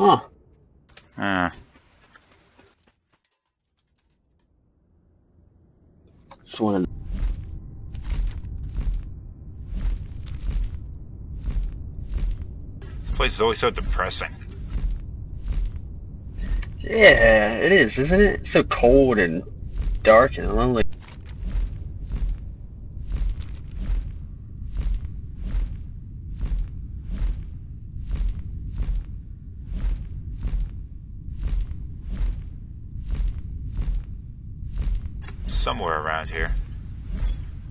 Huh. Uh, Just wanna this place is always so depressing. Yeah, it is, isn't it? It's so cold and dark and lonely. Somewhere around here.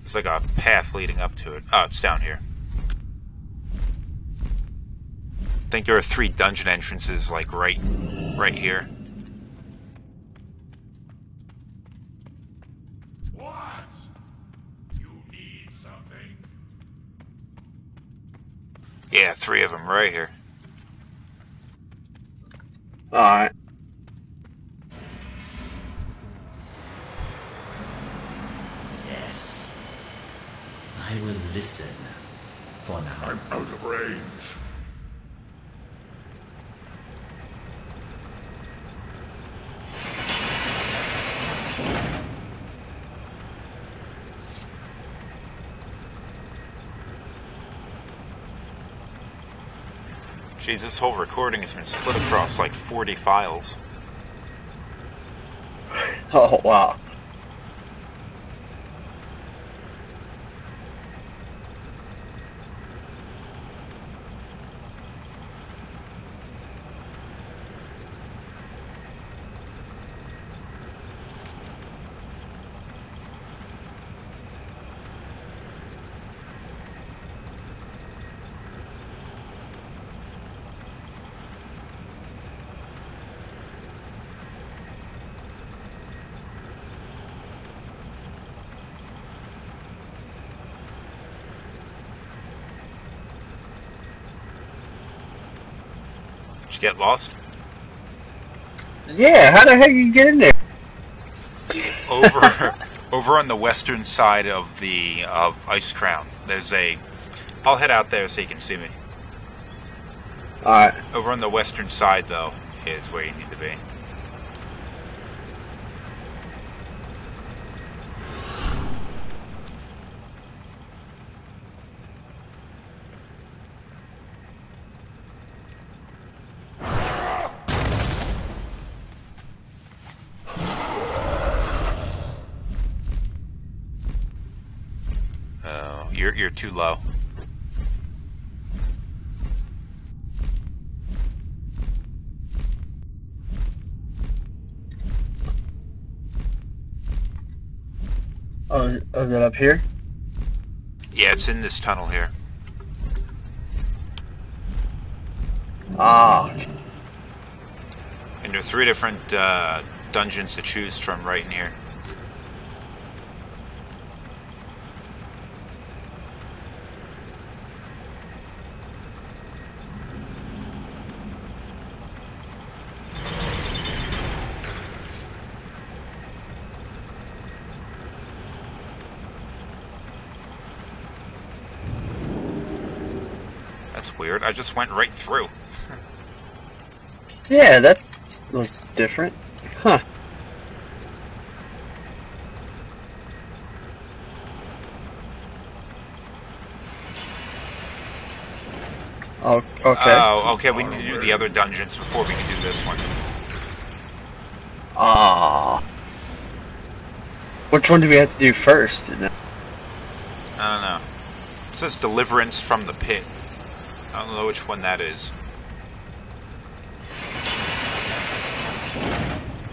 There's like a path leading up to it. Oh, it's down here. I think there are three dungeon entrances, like right, right here. What? You need something? Yeah, three of them right here. Alright. Listen for now. I'm out of range. Jeez, this whole recording has been split across like 40 files. Oh, wow. You get lost? Yeah, how the heck you get in there? Over, over on the western side of the of Icecrown. There's a. I'll head out there so you can see me. Alright. Over on the western side, though, is where you need to be. Oh, you're you're too low. Oh, oh, is it up here? Yeah, it's in this tunnel here. Ah. And there are three different uh, dungeons to choose from right in here. That's weird. I just went right through. Yeah, that was different. Huh. Oh, okay. Oh, okay. We need to do the other dungeons before we can do this one. Ah. Which one do we have to do first? I don't know. It says Deliverance from the Pit. I don't know which one that is.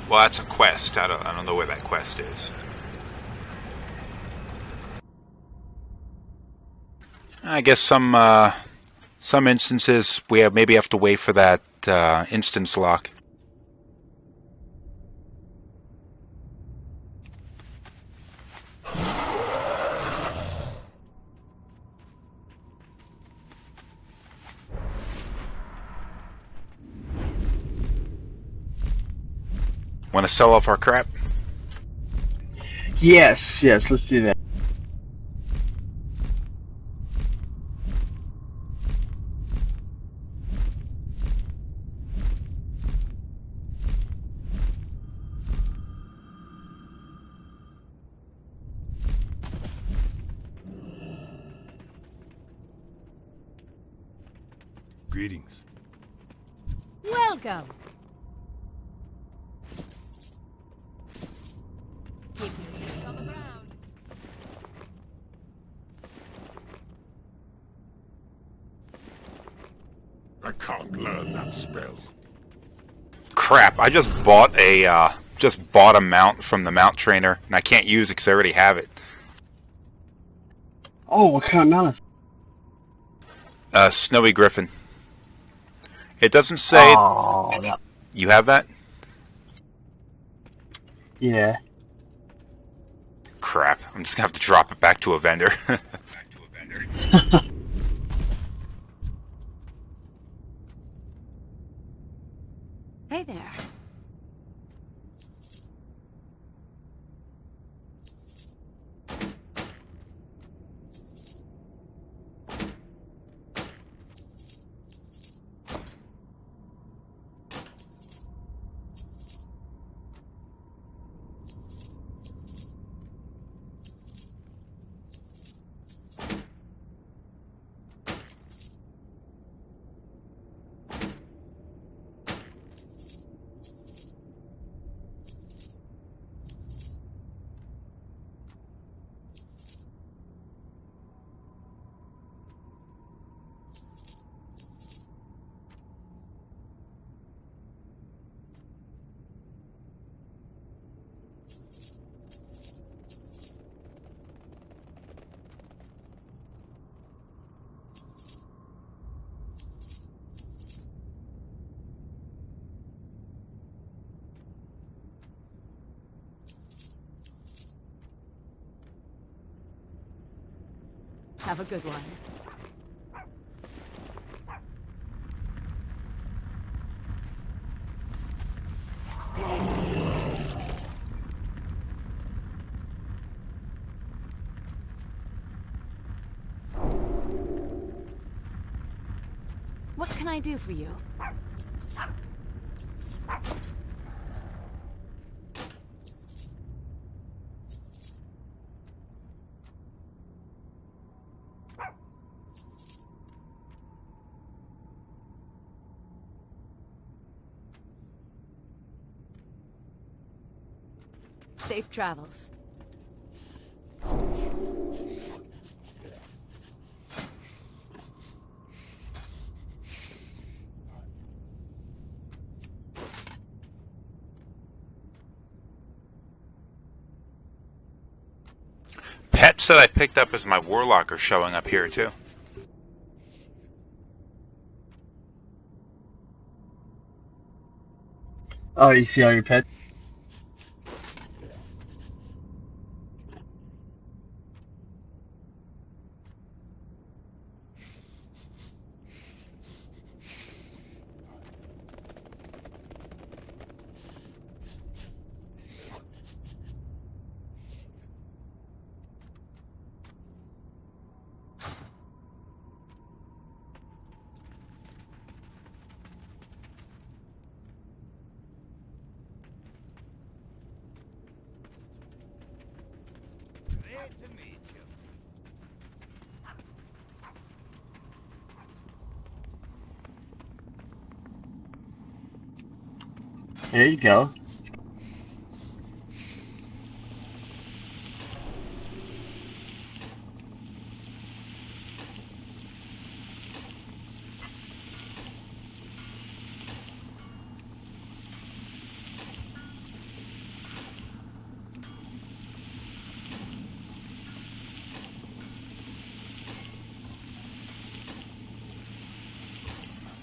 Well, that's a quest. I don't, I don't know where that quest is. I guess some uh, some instances we have maybe have to wait for that uh, instance lock. To sell off our crap? Yes, yes, let's do that. I just bought a uh, just bought a mount from the mount trainer, and I can't use it because I already have it. Oh, what kind of mount is Uh, Snowy Griffin. It doesn't say Oh, that, you have that. yeah. Crap! I'm just gonna have to drop it back to a vendor. Hey Have a good one. What can I do for you? Safe travels. Pets that I picked up as my warlock are showing up here too. Oh, you see all your pets? Go.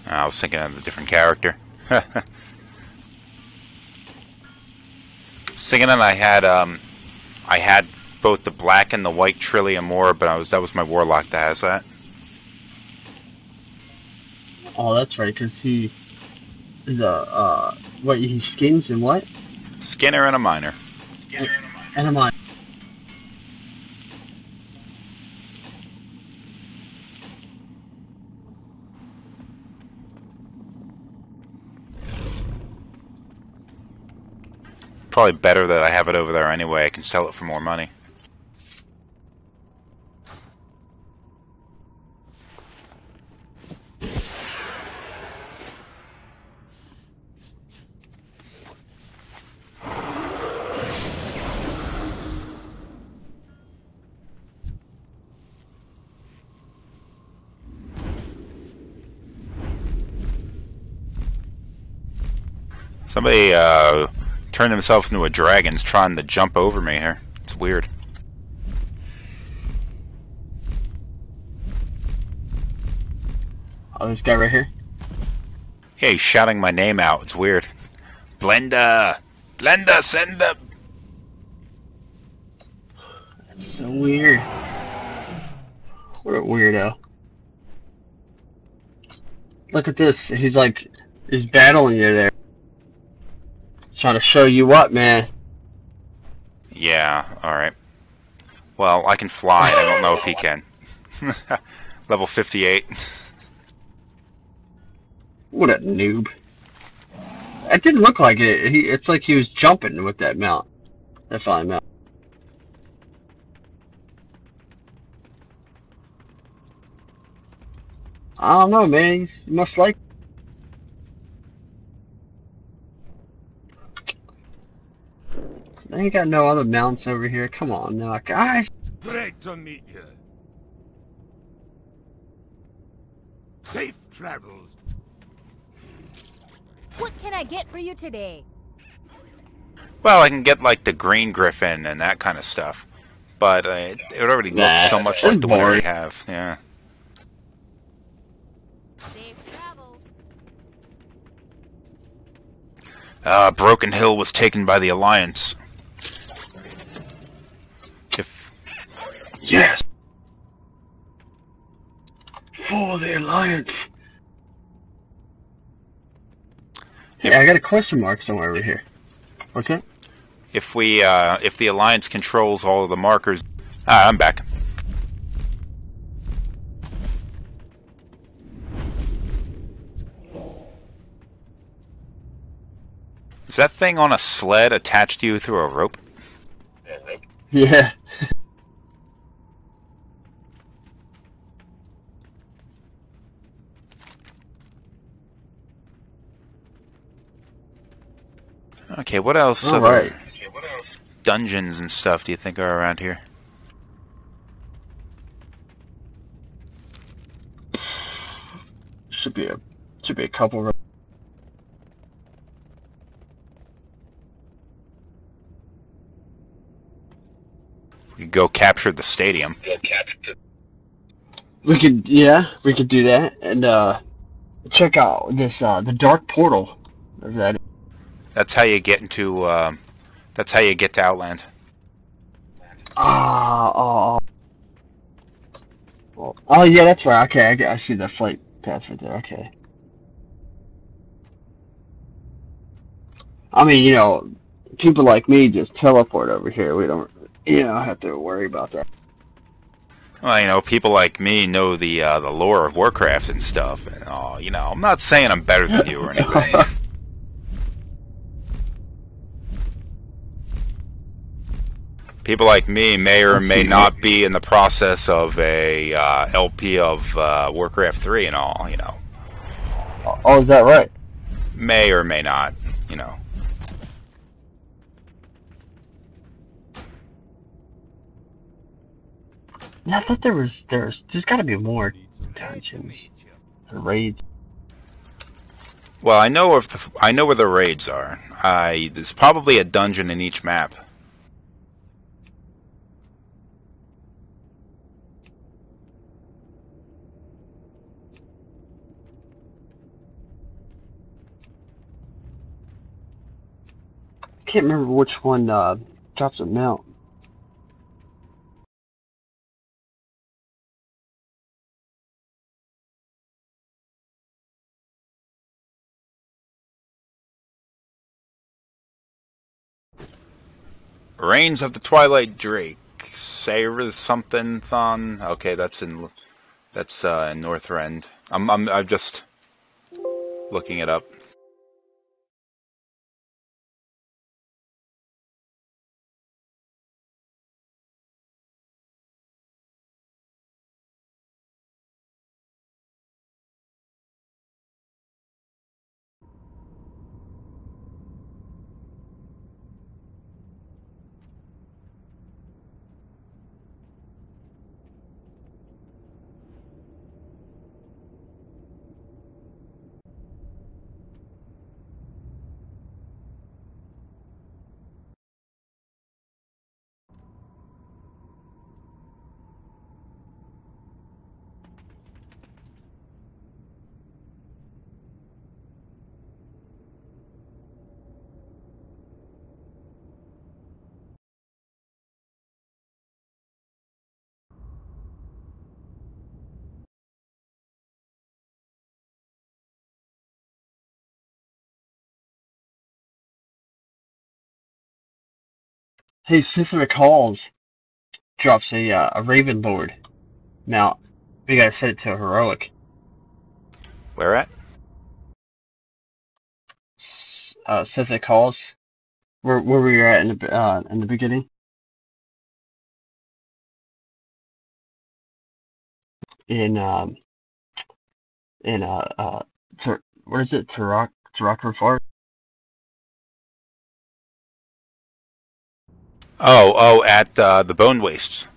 I was thinking of a different character. Singing and I had um, I had both the black and the white Trillium Ore, but I was that was my warlock that has that. Oh, that's right, because he is a, uh, what, he skins and what? Skinner and a miner. Skinner and I'm like, Probably better that I have it over there anyway. I can sell it for more money. Somebody uh, turned himself into a dragon's trying to jump over me here. It's weird. Oh, this guy right here. Yeah, he's shouting my name out. It's weird. Blenda! Blenda, send the... That's so weird. What a weirdo. Look at this. He's like, he's battling you there. He's trying to show you what, man. Yeah, alright. Well, I can fly. I don't know if he can. Level 58. What a noob. It didn't look like it. He, it's like he was jumping with that mount. That flying mount. I don't know, man. You must like. They ain't got no other mounts over here. Come on now, guys. Great to meet you. Safe travels. What can I get for you today? Well, I can get like the green griffin and that kind of stuff. But uh, it, it already looks so much like the one we have. Yeah. Safe travels. Uh, Broken Hill was taken by the Alliance. If Yes. For the Alliance. Yeah, I got a question mark somewhere over here. What's that? if we uh, if the Alliance controls all of the markers, ah, I'm back. Is that thing on a sled attached to you through a rope? Yeah. Okay, what else? All other right. Dungeons and stuff do you think are around here? Should be a should be a couple. of- We could go capture the stadium. We could yeah, we could do that and uh check out this uh the dark portal. Whatever that is. That's how you get into. Um, that's how you get to Outland. Ah, oh, oh. Oh yeah, that's right. Okay, I, I see the flight path right there. Okay. I mean, you know, people like me just teleport over here. We don't, you know, have to worry about that. Well, you know, people like me know the uh, the lore of Warcraft and stuff. And all. You know, I'm not saying I'm better than you or anything. People like me may or may not be in the process of a uh, LP of uh, Warcraft 3 and all. You know, Oh, is that right? may or may not. You know. Yeah, I thought there was there's there's got to be more dungeons, and raids. Well, I know of the, I know where the raids are. I there's probably a dungeon in each map. I can't remember which one uh, drops a mount. Reins of the Twilight Drake. Sarah's something thon. Okay, that's in that's uh, in Northrend. I'm I'm I'm just looking it up. Hey, Sethekk Halls drops a uh, a Raven Lord mount. We gotta set it to a heroic. Where at? S- Uh, where where we were at in the uh, in the beginning. In um in uh uh Tur- what is it? Tarak Tarak Fort? Oh, oh, at uh, the Bone Wastes.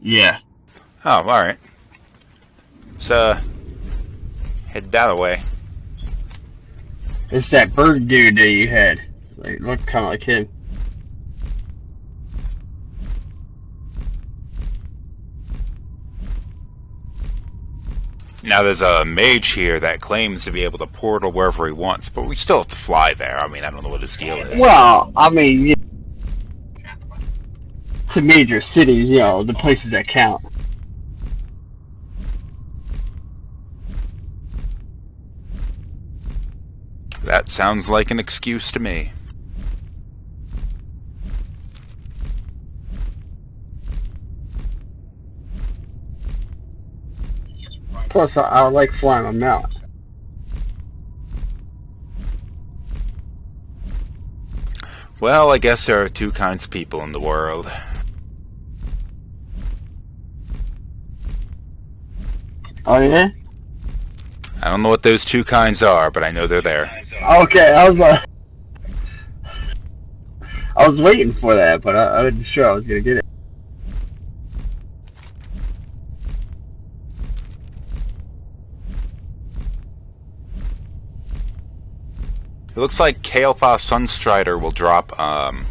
Yeah. Oh, all right. Let's uh, head that way. It's that bird dude that you had. Like, looked kind of like him. Now there's a mage here that claims to be able to portal wherever he wants, but we still have to fly there. I mean, I don't know what his deal is. Well, I mean, you to major cities, you know, the places that count. That sounds like an excuse to me. Plus, I, I like flying them out. Well, I guess there are two kinds of people in the world. Oh yeah. I don't know what those two kinds are, but I know they're there. Okay, I was uh, I was waiting for that, but I, I wasn't sure I was gonna get it. It looks like Kael'thas Sunstrider will drop um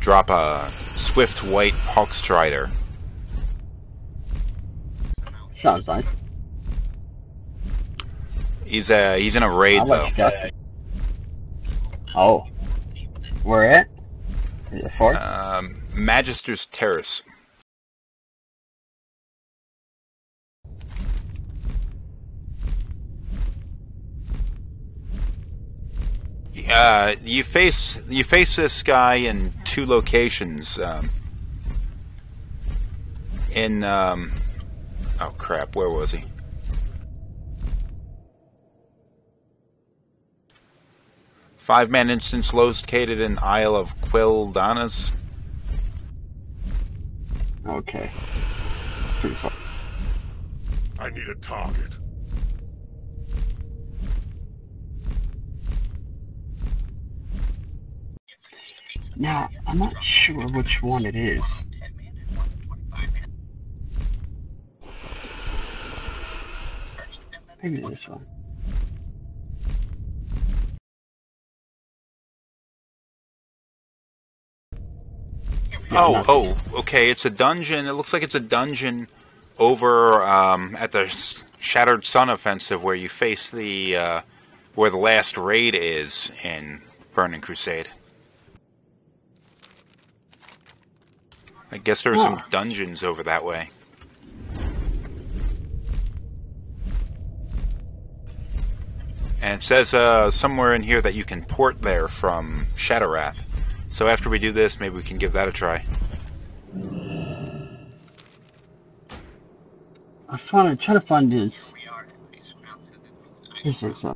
drop a swift white Hawkstrider. Sounds nice. He's uh he's in a raid I though. Oh, where at? Is it far? Um, Magister's Terrace. Uh, you face you face this guy in two locations. Um, in um, oh crap, where was he? Five man instance located in Isle of Quel'Danas. Okay. Pretty far. I need a target. Now, I'm not sure which one it is. Maybe this one. Oh, not- oh, okay. It's a dungeon. It looks like it's a dungeon over um, at the Shattered Sun offensive, where you face the uh, where the last raid is in Burning Crusade. I guess there are some dungeons over that way. And it says uh, somewhere in here that you can port there from Shattrath. So after we do this, maybe we can give that a try. I found. I'm trying to find his. This is uh,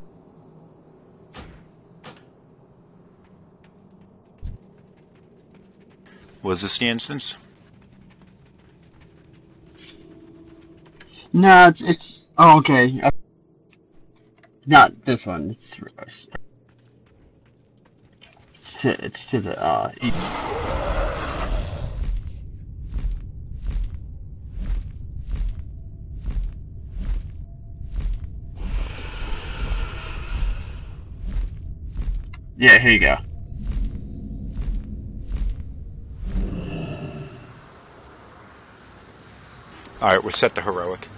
Was this the instance? No, it's it's. Oh, okay. Uh, Not this one. It's it's to it's to the uh. Yeah, here you go. All right, we're set to heroic.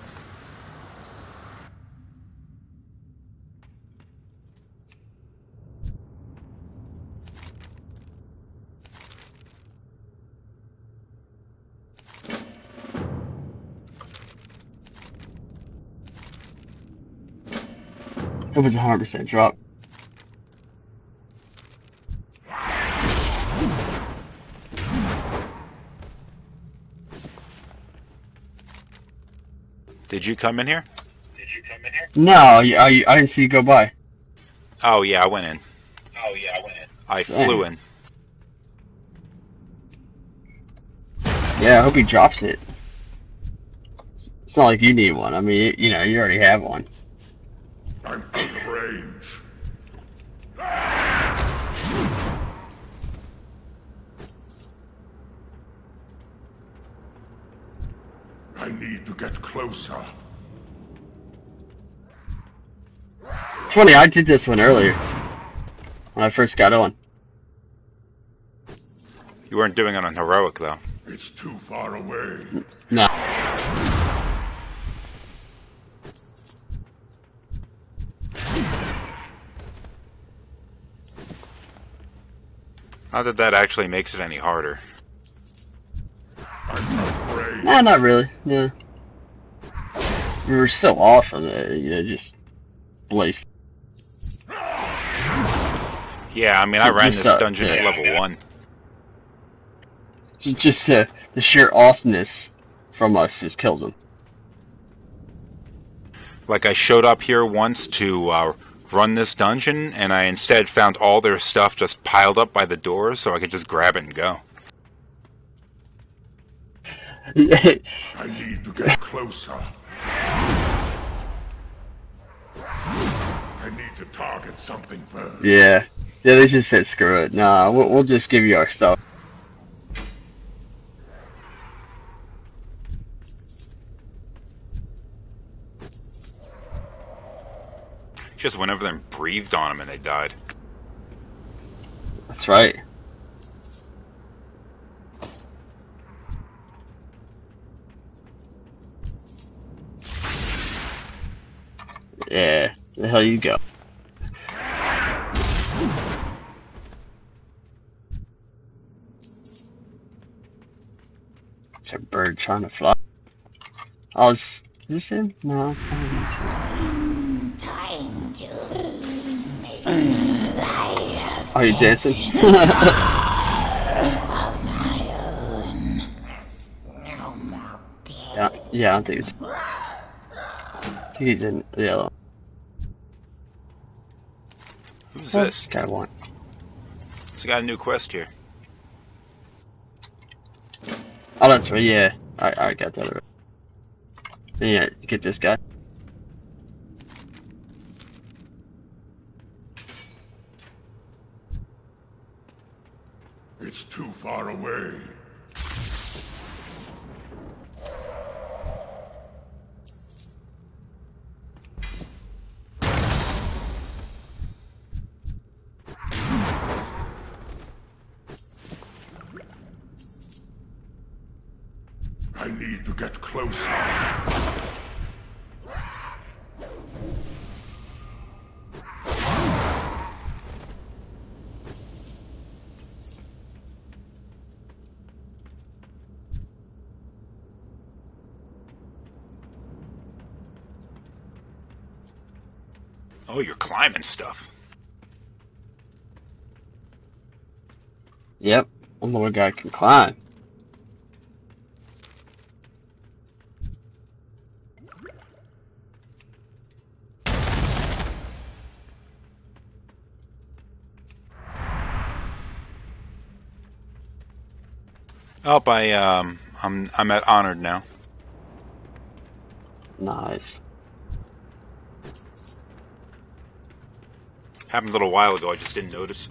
I hope it's a 100% drop. Did you come in here? Did you come in here? No, I, I didn't see you go by. Oh, yeah, I went in. Oh, yeah, I went in. I Damn. flew in. Yeah, I hope he drops it. It's not like you need one. I mean, you know, you already have one. Closer. It's funny, I did this one earlier. When I first got on. You weren't doing it on heroic though. It's too far away. No. Not that that actually makes it any harder. I'm out of range. Nah, not really. Yeah. We were so awesome, uh, you know, just blazed. Yeah, I mean, I ran Just, this uh, dungeon at level one. Just uh, the sheer awesomeness from us just kills him. Like I showed up here once to uh, run this dungeon, and I instead found all their stuff just piled up by the doors, so I could just grab it and go. I need to get closer. I need to target something first. yeah. Yeah, they just said screw it. Nah, we'll, we'll just give you our stuff. Just went over there and breathed on them, and they died. That's right. Yeah, the hell you go. It's a bird trying to fly. Oh, is, is this him? No. I don't. Are you dancing? yeah, yeah, I think. I think he's in yellow. Who's this? Guy one. He's got a new quest here. Oh, that's right. Yeah, I I got that. Already. Yeah, get this guy. It's too far away. Climbing stuff. Yep, one more guy can climb. Oh, I um, I'm I'm at honored now. Nice. Happened a little while ago. I just didn't notice.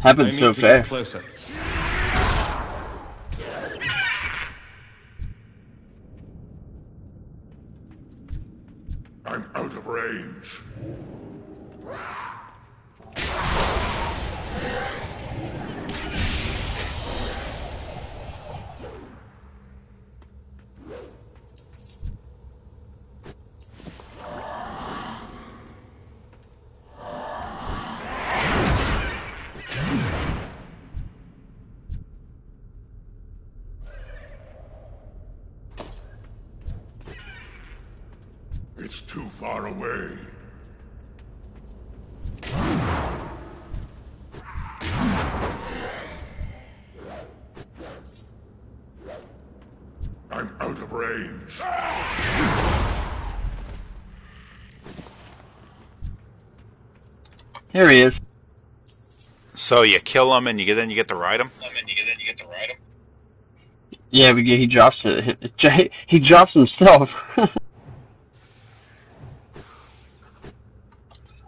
Happened so fast. closer. I'm out of range. It's too far away. I'm out of range. range. Here he is. So you kill him and you get then you get to ride him. Yeah, we get, he drops it. He drops himself.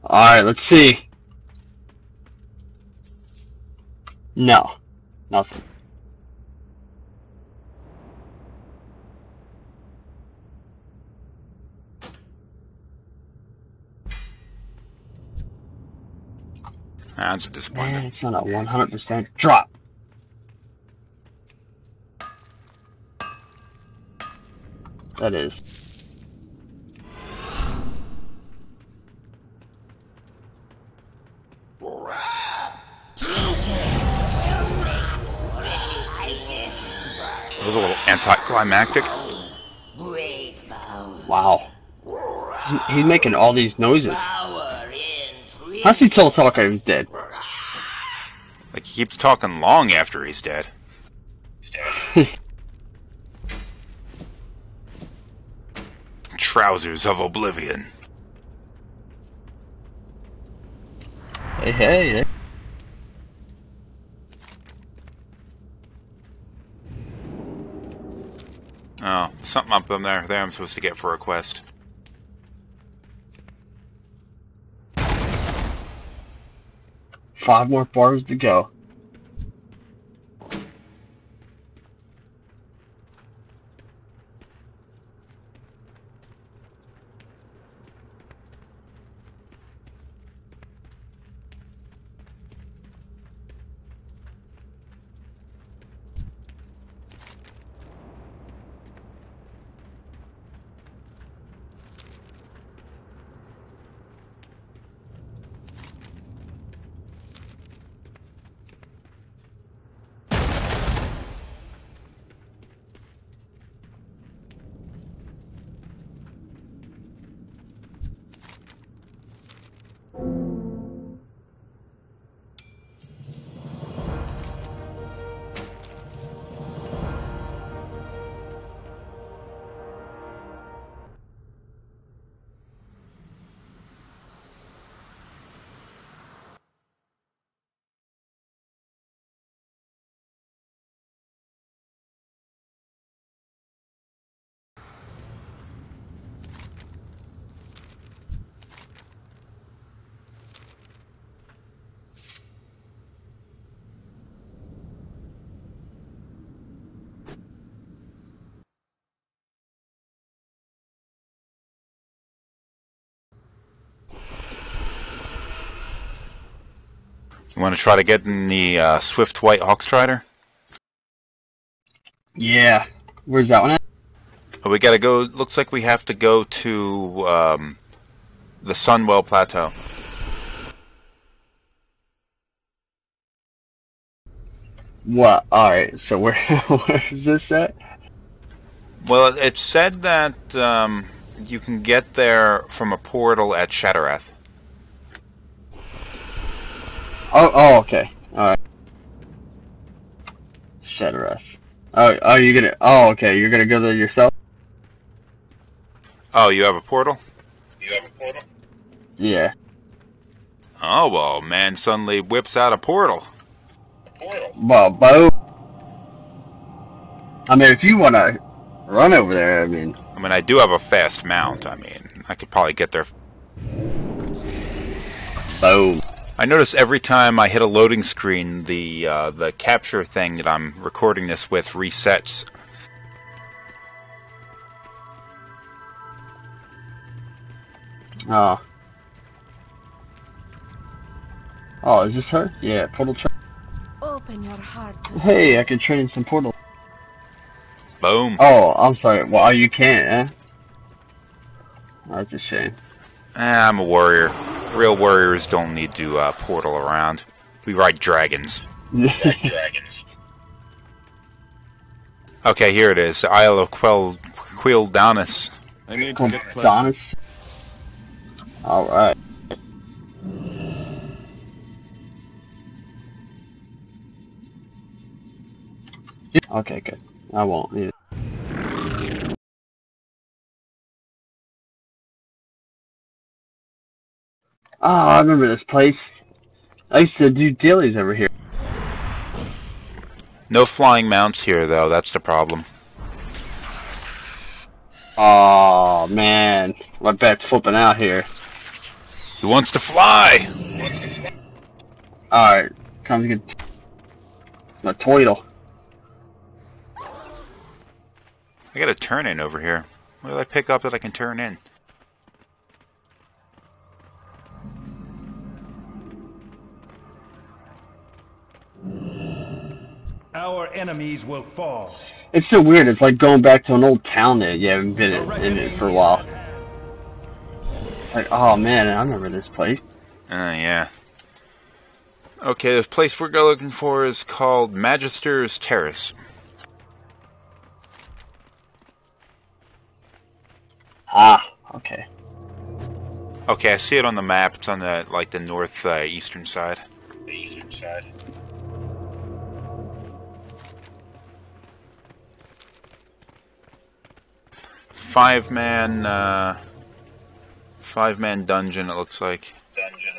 Alright, let's see. No. Nothing. That's a disappointment. it's not a 100% drop. That is. It was a little anticlimactic. Wow. He's making all these noises. How's he tell Talker he's dead? Like he keeps talking long after he's dead. Trousers of Oblivion. Hey, hey, hey. Oh, something up them there. There I'm supposed to get for a quest. Five more bars to go. Want to try to get in the uh, Swift White Hawkstrider? Yeah. Where's that one at? We gotta go. Looks like we have to go to um, the Sunwell Plateau. What? Alright, so where, where is this at? Well, it said that um, you can get there from a portal at Shatarath. Oh, oh, okay. Alright. Shatarath. Oh, oh, you're gonna, oh, okay, you're gonna go there yourself? Oh, you have a portal? You have a portal? Yeah. Oh well, man suddenly whips out a portal. Well, Bo. I mean, if you wanna run over there, I mean, I mean, I do have a fast mount. I mean, I could probably get there. boom. I notice every time I hit a loading screen, the uh, the capture thing that I'm recording this with resets. Oh. Oh, is this her? Yeah, portal train. Open your heart Hey, I can train some portal. Boom. Oh, I'm sorry. Well, oh, you can't, eh? That's a shame. Eh, I'm a warrior. Real warriors don't need to uh, portal around. We ride dragons. dragons. Okay, here it is. Isle of Quel Quel'Danas. I need to get close. Alright. Okay, good. I won't. Yeah. Oh, I remember this place. I used to do dailies over here. No flying mounts here, though. That's the problem. Oh man, my bat's flipping out here. He wants to fly? All right, time to get my toidle. I got a turn in over here. What did I pick up that I can turn in? Our enemies will fall. It's so weird. It's like going back to an old town that you haven't been in, in it for a while. It's like, oh man, I remember this place. Uh, yeah. Okay, the place we're looking for is called Magister's Terrace. Ah, okay. Okay, I see it on the map. It's on the like the north uh, eastern side. The eastern side. Five man, uh, five man dungeon. It looks like. Dungeon.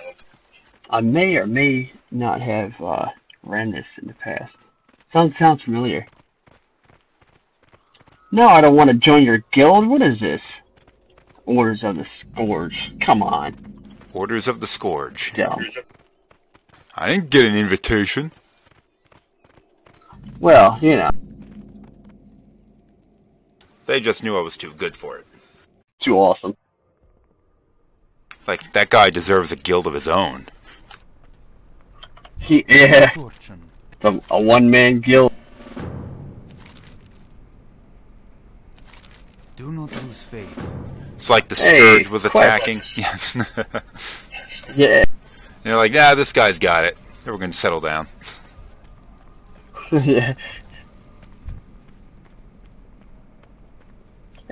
I may or may not have uh, ran this in the past. Sounds sounds familiar. No, I don't want to join your guild. What is this? Orders of the Scourge. Come on, Orders of the Scourge. dumb. I didn't get an invitation. Well, you know, They just knew I was too good for it. too awesome. Like that guy deserves a guild of his own. He yeah, Fortune. the, a one man guild. Do not lose faith. It's like the Hey, scourge was attacking. Yeah. Yeah, They're like, nah, this guy's got it. We're gonna settle down. yeah.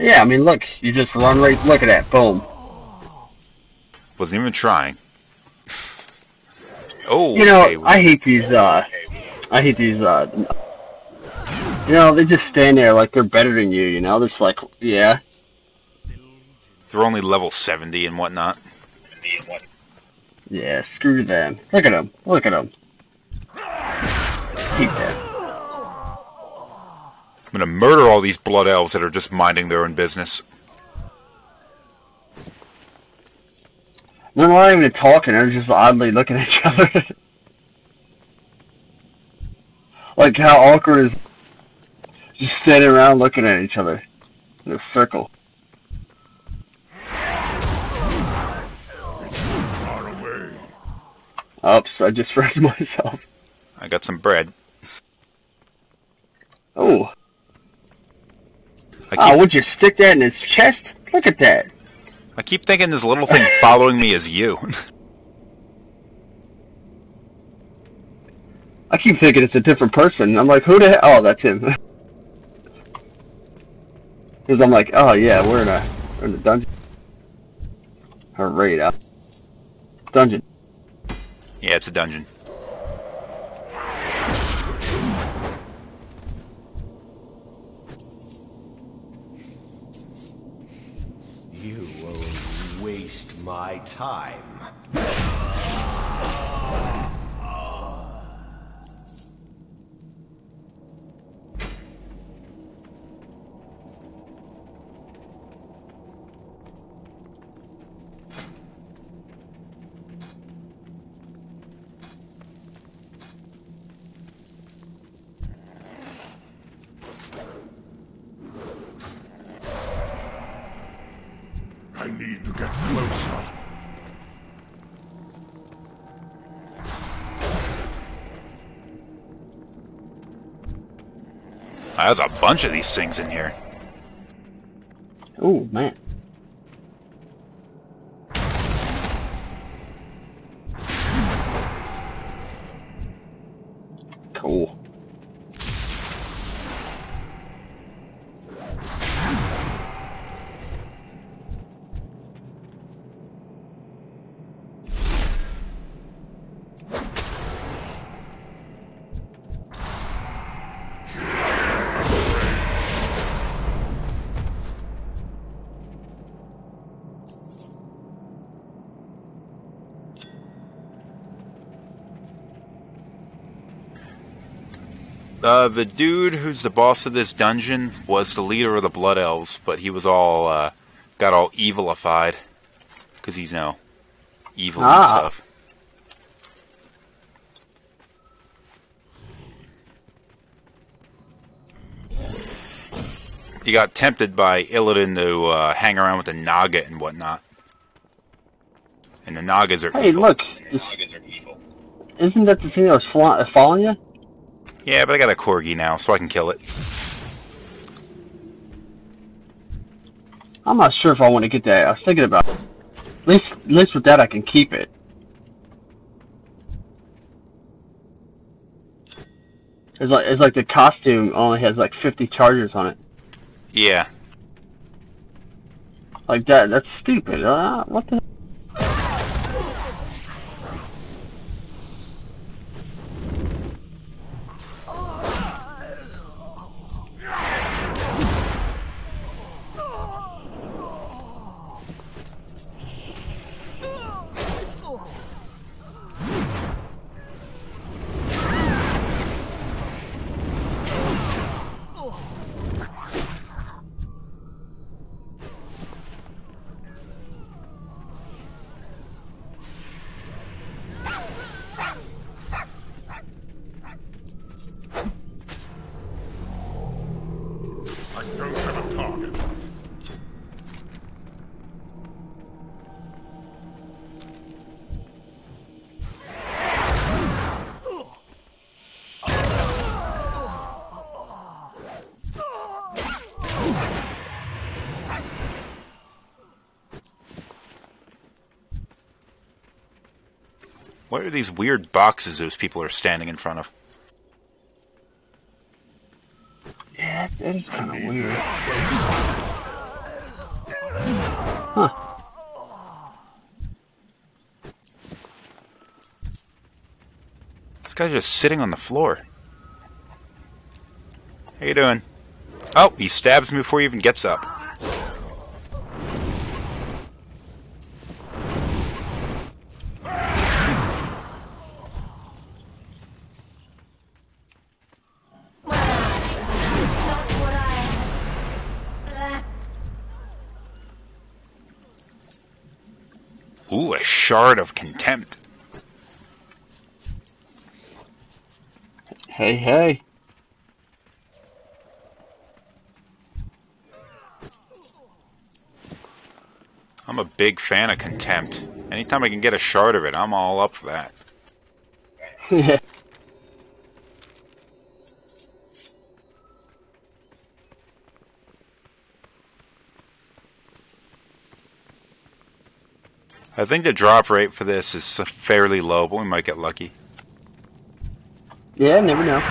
Yeah, I mean, look, you just run right. Look at that, boom. Wasn't even trying. Oh, You know, okay. I hate these. uh I hate these. uh You know, they just stand there like they're better than you. You know, they're just like, yeah, They're only level 70 and whatnot. Yeah. Screw them. Look at them. Look at them. Hate them. I'm gonna murder all these blood elves that are just minding their own business. They're not even talking. They're just oddly looking at each other. like how awkward is just standing around looking at each other in a circle. Oops, I just froze myself. I got some bread. Oh, I oh, would you stick that in his chest? Look at that. I keep thinking this little thing following me is you. I keep thinking it's a different person. I'm like, who the hell? Oh, that's him. Because I'm like, oh yeah, we're in a we're in a dungeon. Raid out. Dungeon. yeah, it's a dungeon. My time. There's a bunch of these things in here. Oh man. Uh, the dude who's the boss of this dungeon was the leader of the Blood Elves, but he was all uh, got all evilified because he's now evil and Ah. stuff. He got tempted by Illidan to uh, hang around with the Naga and whatnot. And the Nagas are Hey, evil. look. This, isn't that the thing that was fla- following you? Yeah, but I got a corgi now, so I can kill it. I'm not sure if I want to get that. I was thinking about. At least, at least with that, I can keep it. It's like it's like the costume only has like 50 chargers on it. Yeah. Like that. That's stupid. Uh, what the? What are these weird boxes those people are standing in front of? Yeah, that is kind of weird. Huh. This guy's just sitting on the floor. How you doing? Oh, he stabs me before he even gets up. Shard of contempt. Hey, hey. I'm a big fan of contempt. Anytime I can get a shard of it, I'm all up for that. I think the drop rate for this is fairly low, but we might get lucky. Yeah, never know.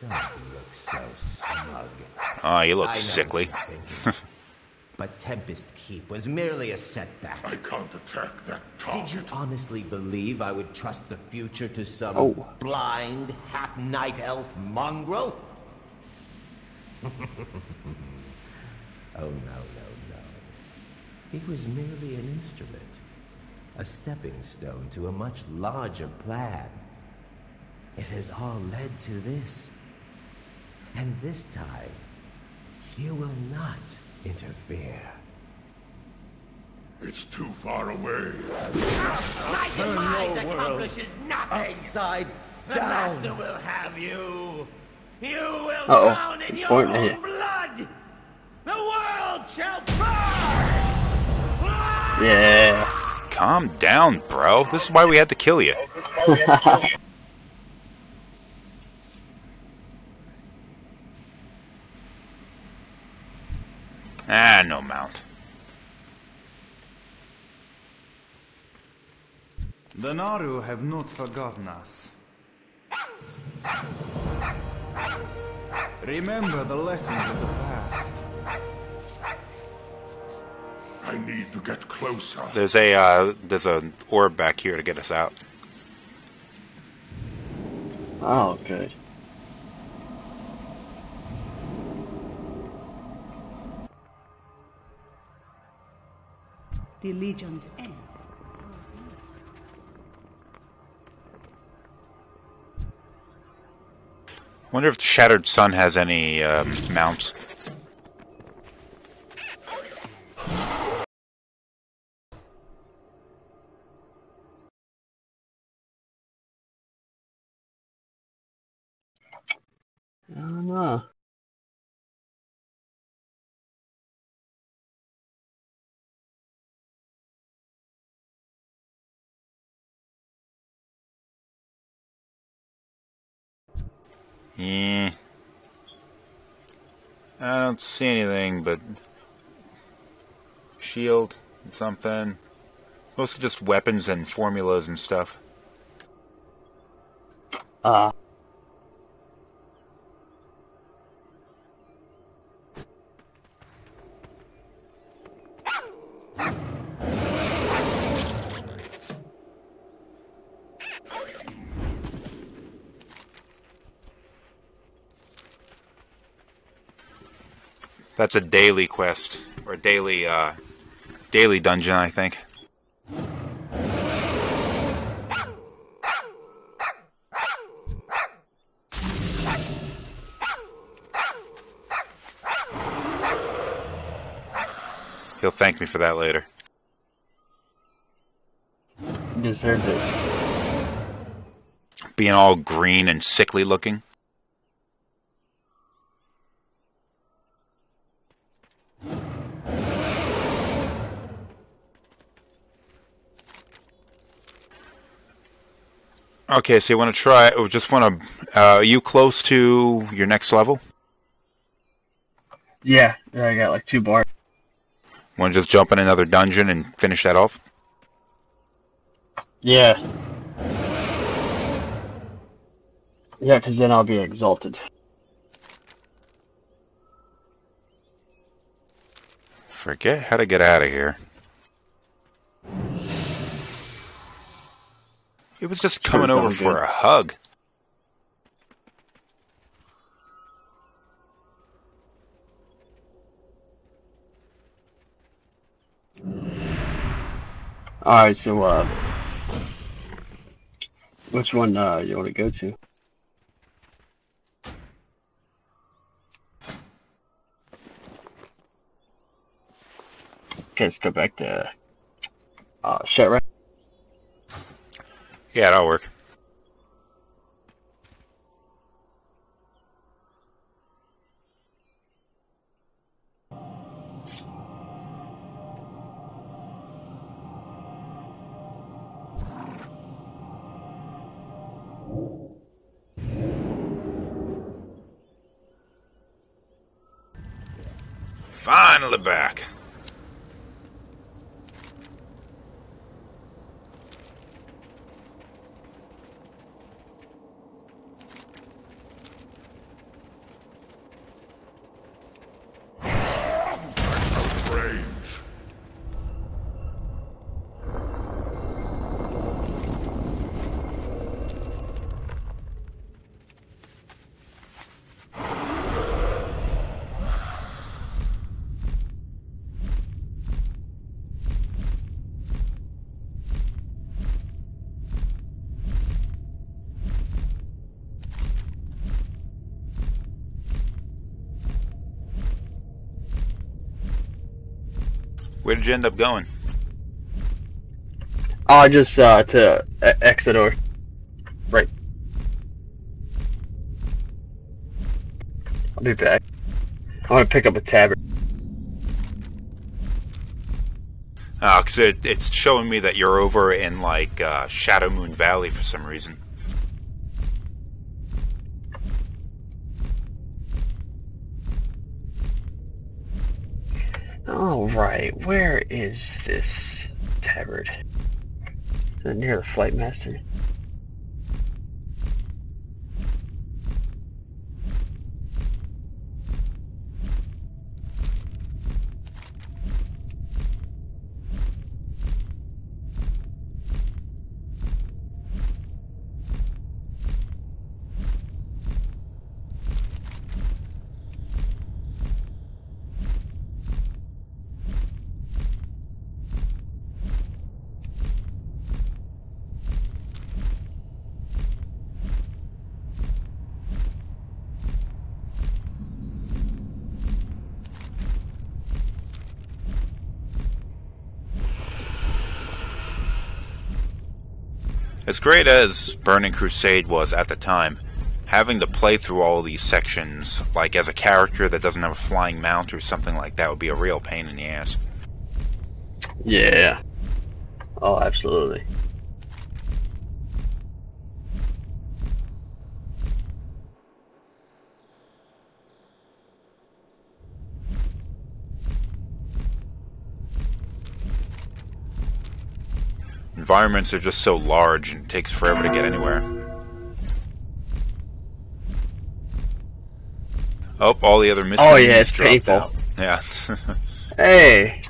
Don't look so smug. Oh, you look sickly. what you're thinking. but Tempest Keep was merely a setback. I can't attack that Did you honestly believe I would trust the future to some Oh. blind, half-night elf mongrel? oh, no, no, no. He was merely an instrument. A stepping stone to a much larger plan. It has all led to this. And this time, you will not interfere. It's too far away. My demise accomplishes nothing. Upside The down. Master will have you. You will Uh-oh. drown in your Point own here. blood. The world shall burn. Yeah. Calm down, bro. This is why we had to kill you. Ah, no mount. The Naaru have not forgotten us. Remember the lessons of the past. I need to get closer. There's a uh, there's a orb back here to get us out. Oh, good. The Legion's end. Wonder if the Shattered Sun has any um, mounts. I don't know. Yeah. I don't see anything but shield and something. Mostly just weapons and formulas and stuff. Uh, That's a daily quest or daily uh, daily dungeon, I think. He'll thank me for that later. he deserves it. Being all green and sickly looking. Okay, so you want to try? Or just want to? Uh, are you close to your next level? Yeah, yeah, I got like two bars. Want to just jump in another dungeon and finish that off? Yeah. Yeah, because then I'll be exalted. Forget how to get out of here. Was just Sure, coming over for good. a hug. Alright, so, uh, which one, uh, you want to go to? Okay, let's go back to, uh, shit, right? Yeah, that'll work. You end up going? Oh, just, uh, to e- Exodar. Right. I'll be back. I want to pick up a tabard. Oh, because it, it's showing me that you're over in like uh, Shadowmoon Valley for some reason. Is this tabard? Is it near the flight master? As great as Burning Crusade was at the time, having to play through all these sections, like as a character that doesn't have a flying mount or something like that, would be a real pain in the ass. Yeah. Oh, absolutely. Environments are just so large and it takes forever to get anywhere. Oh, all the other missing Oh, yeah, it's painful. out. Yeah. Hey.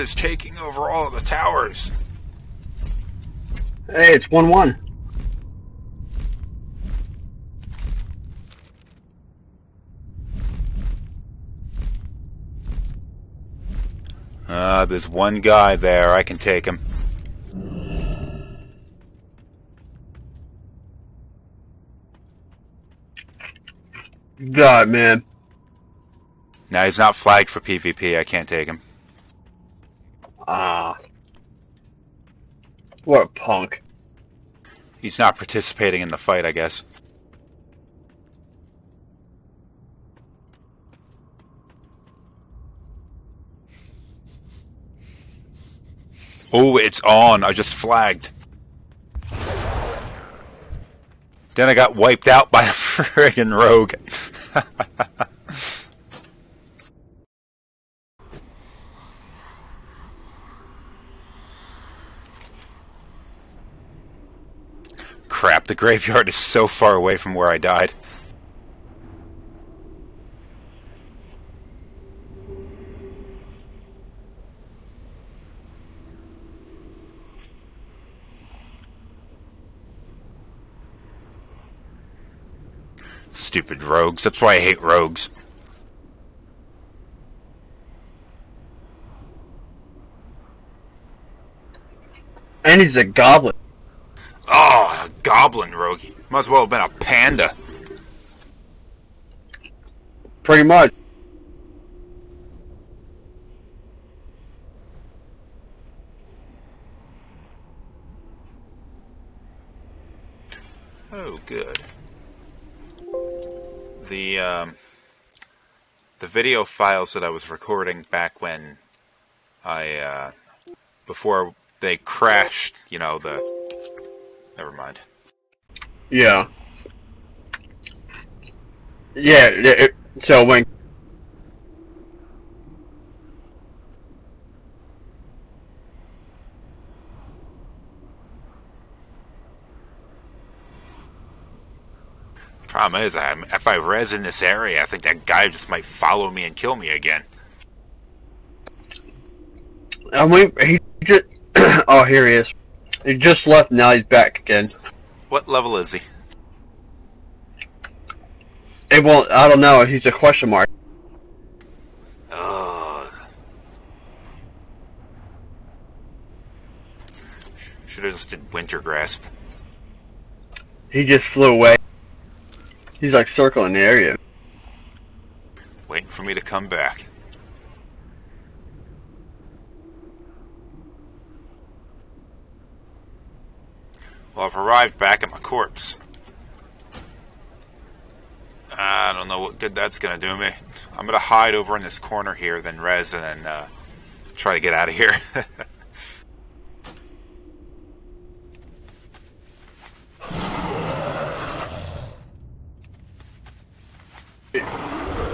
Horde is taking over all of the towers. Hey, it's 1 1. Uh, there's one guy there. I can take him. God, man. Now he's not flagged for PvP. I can't take him. Ah. What a punk. He's not participating in the fight, I guess. Oh, it's on. I just flagged. Then I got wiped out by a friggin' rogue. Crap, the graveyard is so far away from where I died. Stupid rogues. That's why I hate rogues. And he's a goblin. Oh, a goblin rogue. Might as well have been a panda. Pretty much. Oh, good. The um, the video files that I was recording back when I uh, before they crashed, you know the. Never mind. Yeah. Yeah. It, so when Problem is, I'm, if I res in this area, I think that guy just might follow me and kill me again. I mean, he just. oh, here he is. He just left. Now he's back again. What level is he? It won't. I don't know. He's a question mark. Ugh. Should have just did Wintergrasp. He just flew away. He's like circling the area. Waiting for me to come back. Well, I've arrived back at my corpse. I don't know what good that's going to do me. I'm going to hide over in this corner here, then res, and then uh, try to get out of here.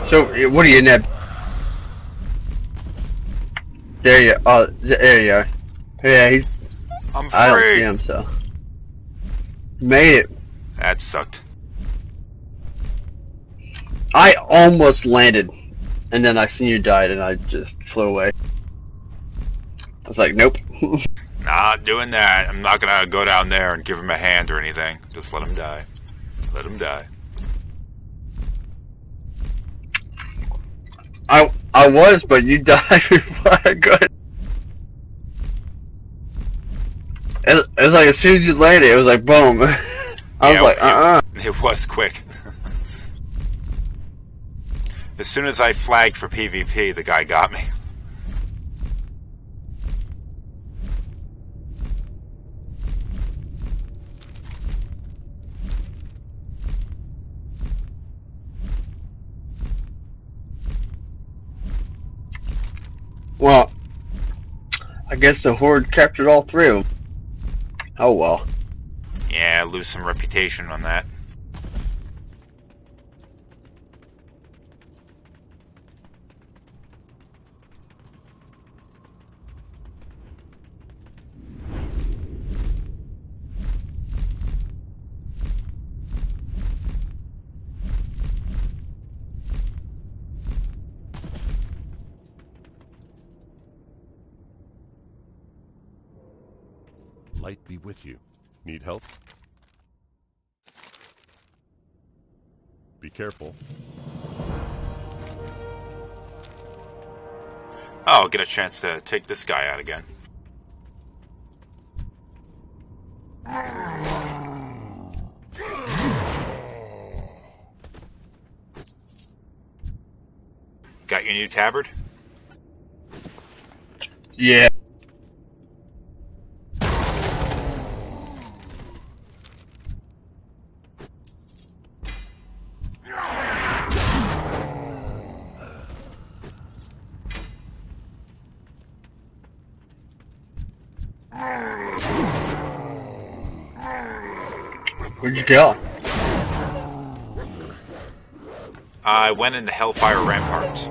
So, what are you in that? There you. Oh, there you are. Yeah, he's. I'm I don't see free. him. So. Made it. That sucked. I almost landed, and then I seen you died, and I just flew away. I was like, nope. Not doing that. I'm not going to go down there and give him a hand or anything. Just let him die. Let him die. I I was, but you died before I could. It, it was like as soon as you landed, it was like boom. I was like, it- uh uh It was quick. as soon as I flagged for PvP, the guy got me. Well, I guess the horde captured all three of them. Oh well. Yeah, lose some reputation on that. Light be with you. Need help? Be careful. Oh, I'll get a chance to take this guy out again. Got your new tabard? Yeah. I went in the Hellfire Ramparts.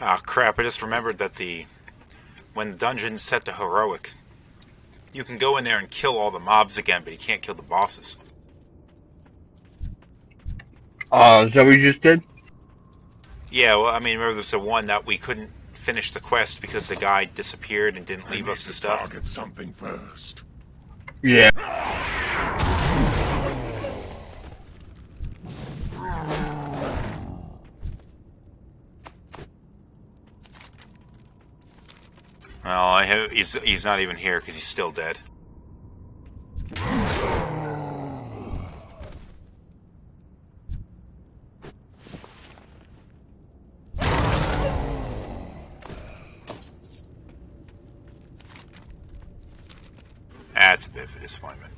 Ah, crap! I just remembered that the when the dungeon's set to heroic, you can go in there and kill all the mobs again, but you can't kill the bosses. Oh, is that what you just did? Yeah, well, I mean, remember there's the one that we couldn't finish the quest because the guy disappeared and didn't leave us the to stuff. target something first. Yeah. He's he's not even here because he's still dead. That's a bit of a disappointment.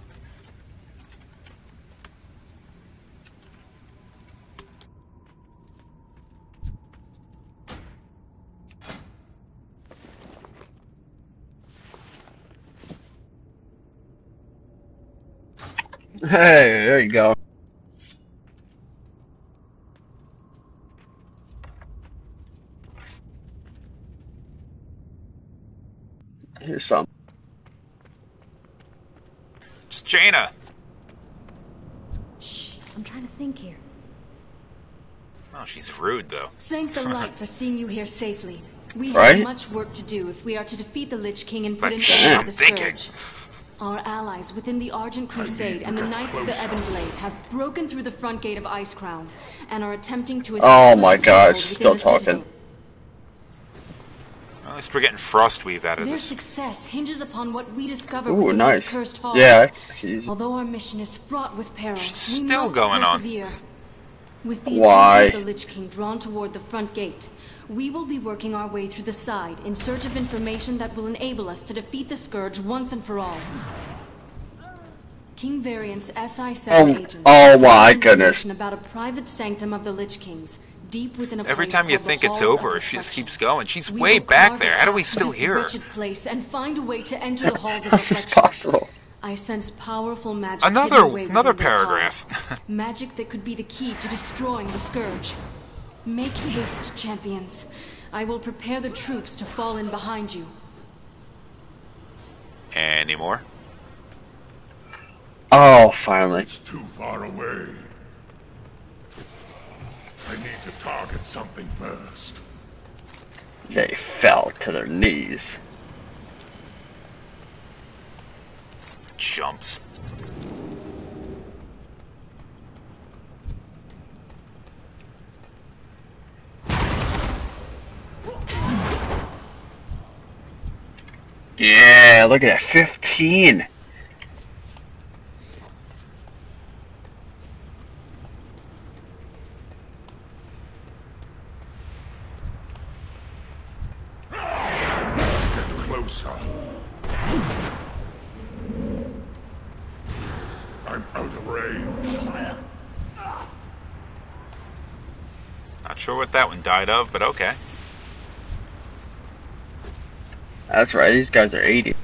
Hey, there you go. Here's some. It's Jaina. Shh, I'm trying to think here. Oh, she's rude though. Thank the light for seeing you here safely. We have Right? much work to do if we are to defeat the Lich King and put an end to the. Scourge. Our allies within the Argent Crusade and the get Knights of the closer. Ebonblade have broken through the front gate of Icecrown and are attempting to Oh establish my a gosh, foothold still within the citadel. talking. At least we're getting Frostweave out of Their this. success hinges upon what we discover Ooh, within nice. cursed halls. Yeah, he's- Although our mission is fraught with peril, we still must going on. Persevere. With the Why? attention of the Lich King drawn toward the front gate, we will be working our way through the side in search of information that will enable us to defeat the Scourge once and for all. King Varian's SI-7 Oh- agents oh my goodness. about a private sanctum of the Lich Kings, deep within a Every time you think it's over, she just keeps going. She's We way back there. How do we path still to this hear her? wretched place and find a way to enter the halls of How's this reflection. possible? I sense powerful magic. Another- another paragraph. magic that could be the key to destroying the scourge. Make haste, champions. I will prepare the troops to fall in behind you. Any more? Oh, finally. It's too far away. I need to target something first. They fell to their knees. Jumps. Yeah, look at that. 15. Get closer. I'm out of range. Not sure what that one died of, but okay. That's right, these guys are 80.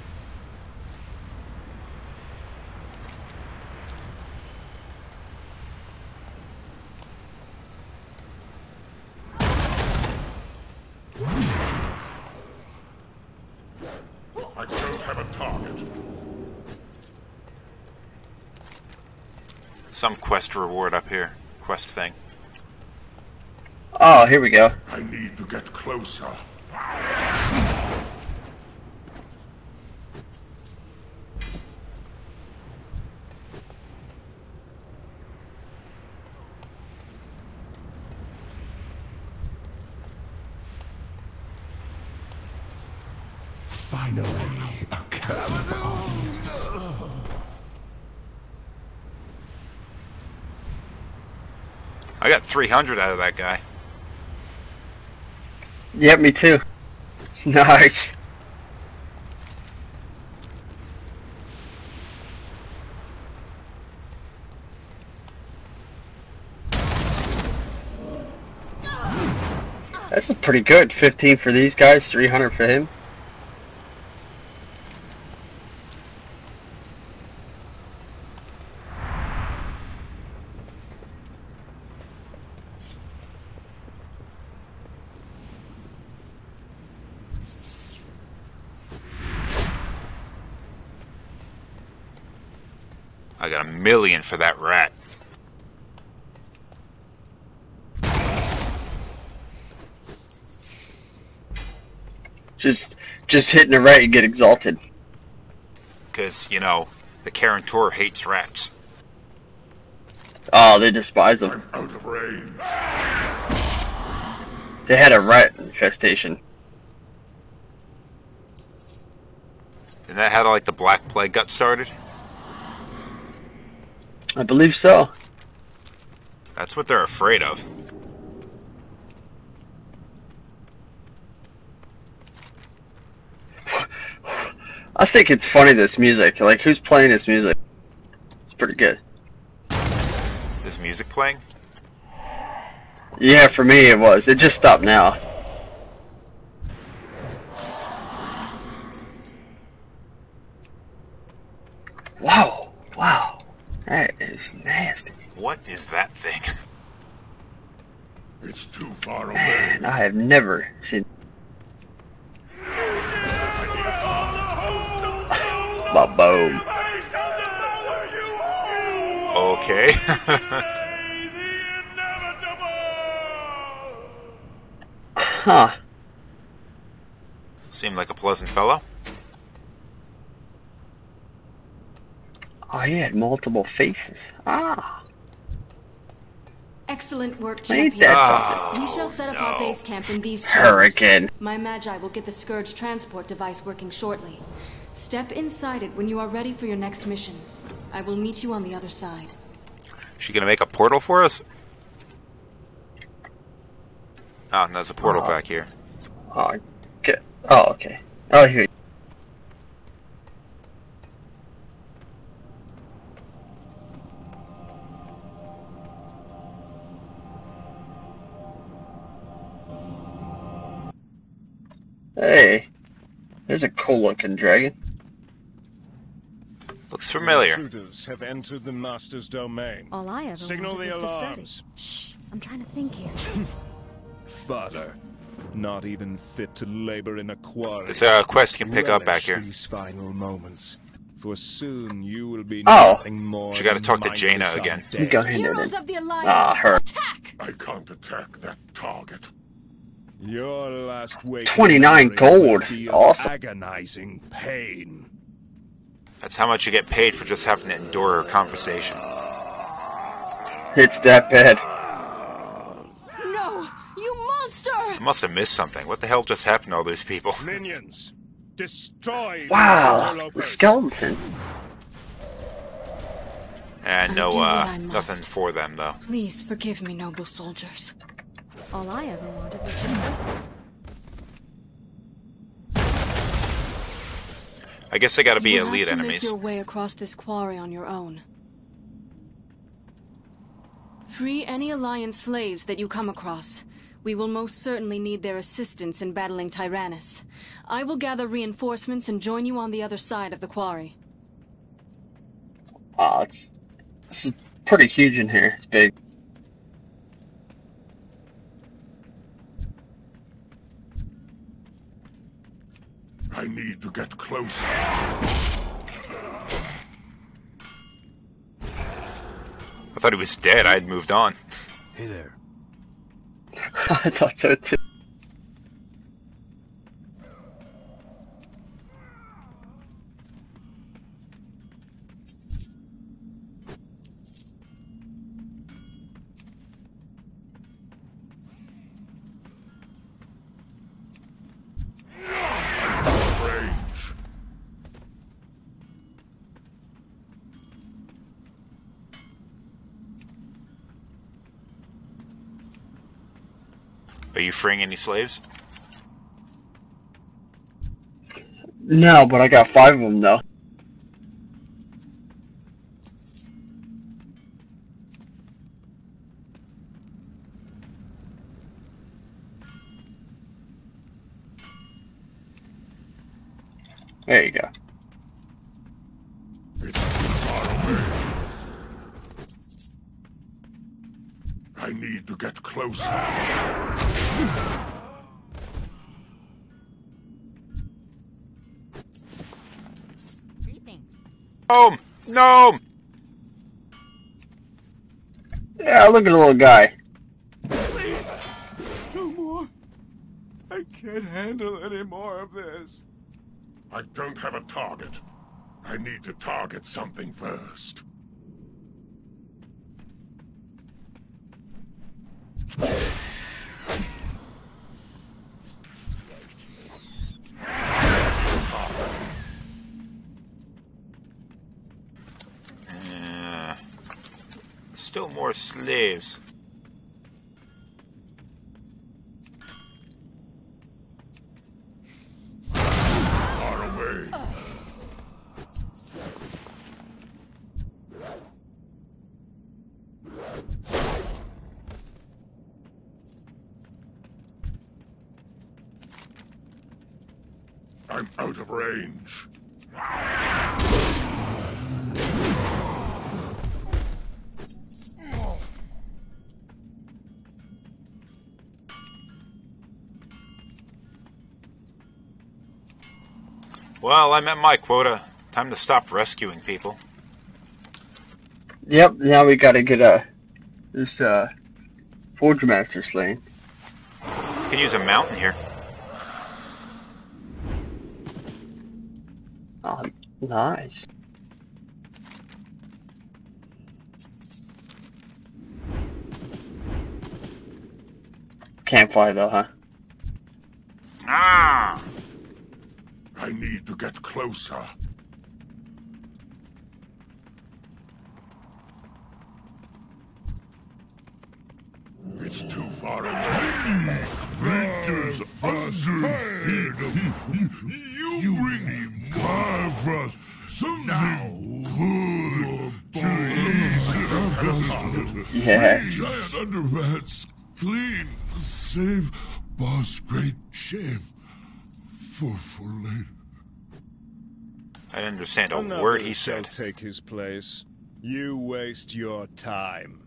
I don't have a target. Some quest reward up here. Quest thing. Oh, here we go. I need to get closer. Finally, a camp of arms. I got 300 out of that guy. Yep, me too. Nice. That's pretty good. 15 for these guys, 300 for him. I got for that rat. Just just hitting the right, you get exalted. Because, you know, the Kirin Tor hates rats. Oh, they despise them. Out of range. They had a rat infestation. Isn't that how like the Black Plague got started? I believe so. That's what they're afraid of. I think it's funny this music. Like who's playing this music? It's pretty good. Is music playing? Yeah, for me it was. It just stopped now. That is nasty. What is that thing? It's too far away. Man, I have never seen Ba boom. Okay. Huh. Seemed like a pleasant fellow. Oh, he had multiple faces. Ah. Excellent work, Ain't champion. that we shall set up our base camp in these chambers. Hurricane. My Magi will get the Scourge transport device working shortly. Step inside it when you are ready for your next mission. I will meet you on the other side. She gonna make a portal for us? Oh, and there's a portal Oh. back here. Oh, okay. Oh, okay. Oh, here. Hey, there's a cool-looking dragon. Looks familiar. Intruders have entered the Master's domain. All I ever Signal wanted the was to study. Shh, I'm trying to think here. Father, not even fit to labor in a quarry. There's a quest you can pick up back here. These final moments, for soon you will be Oh. nothing more. She gotta talk to Jaina again. undead. Let me go ahead Heroes of the Alliance, Ah, her. attack! I can't attack that target. Your last wake 29 gold. Awesome. Agonizing pain. That's how much you get paid for just having to endure her conversation. It's that bad. No! You monster! I must have missed something. What the hell just happened to all these people? Minions, destroy Wow, the skeleton. And I no, do uh, nothing for them though. Please forgive me, noble soldiers. All I ever wanted was to study. I guess they gotta be you elite have to enemies. Make your way across this quarry on your own. Free any Alliance slaves that you come across. We will most certainly need their assistance in battling Tyrannus. I will gather reinforcements and join you on the other side of the quarry. Ah, it's, this is pretty huge in here. It's big. I need to get closer. I thought he was dead. I had moved on. Hey there. I thought so too. You freeing any slaves? No, but I got five of them though. There you go. I need to get closer. Gnome! Gnome! Yeah, look at the little guy. Please! No more. I can't handle any more of this. I don't have a target. I need to target something first. More slaves. Away. I'm out of range. Well, I met my quota. Time to stop rescuing people. Yep, now we gotta get a this uh, Forge Master slain. Can use a mountain here. Oh, nice. Can't fly though, huh? Ah! I need to get closer. It's too far away. Creatures underfed. You bring me more for us. Something good to eat. Yeah. Giant underpants clean. Save boss great shame. For, for later. I didn't understand a Another word he said. take his place. You waste your time.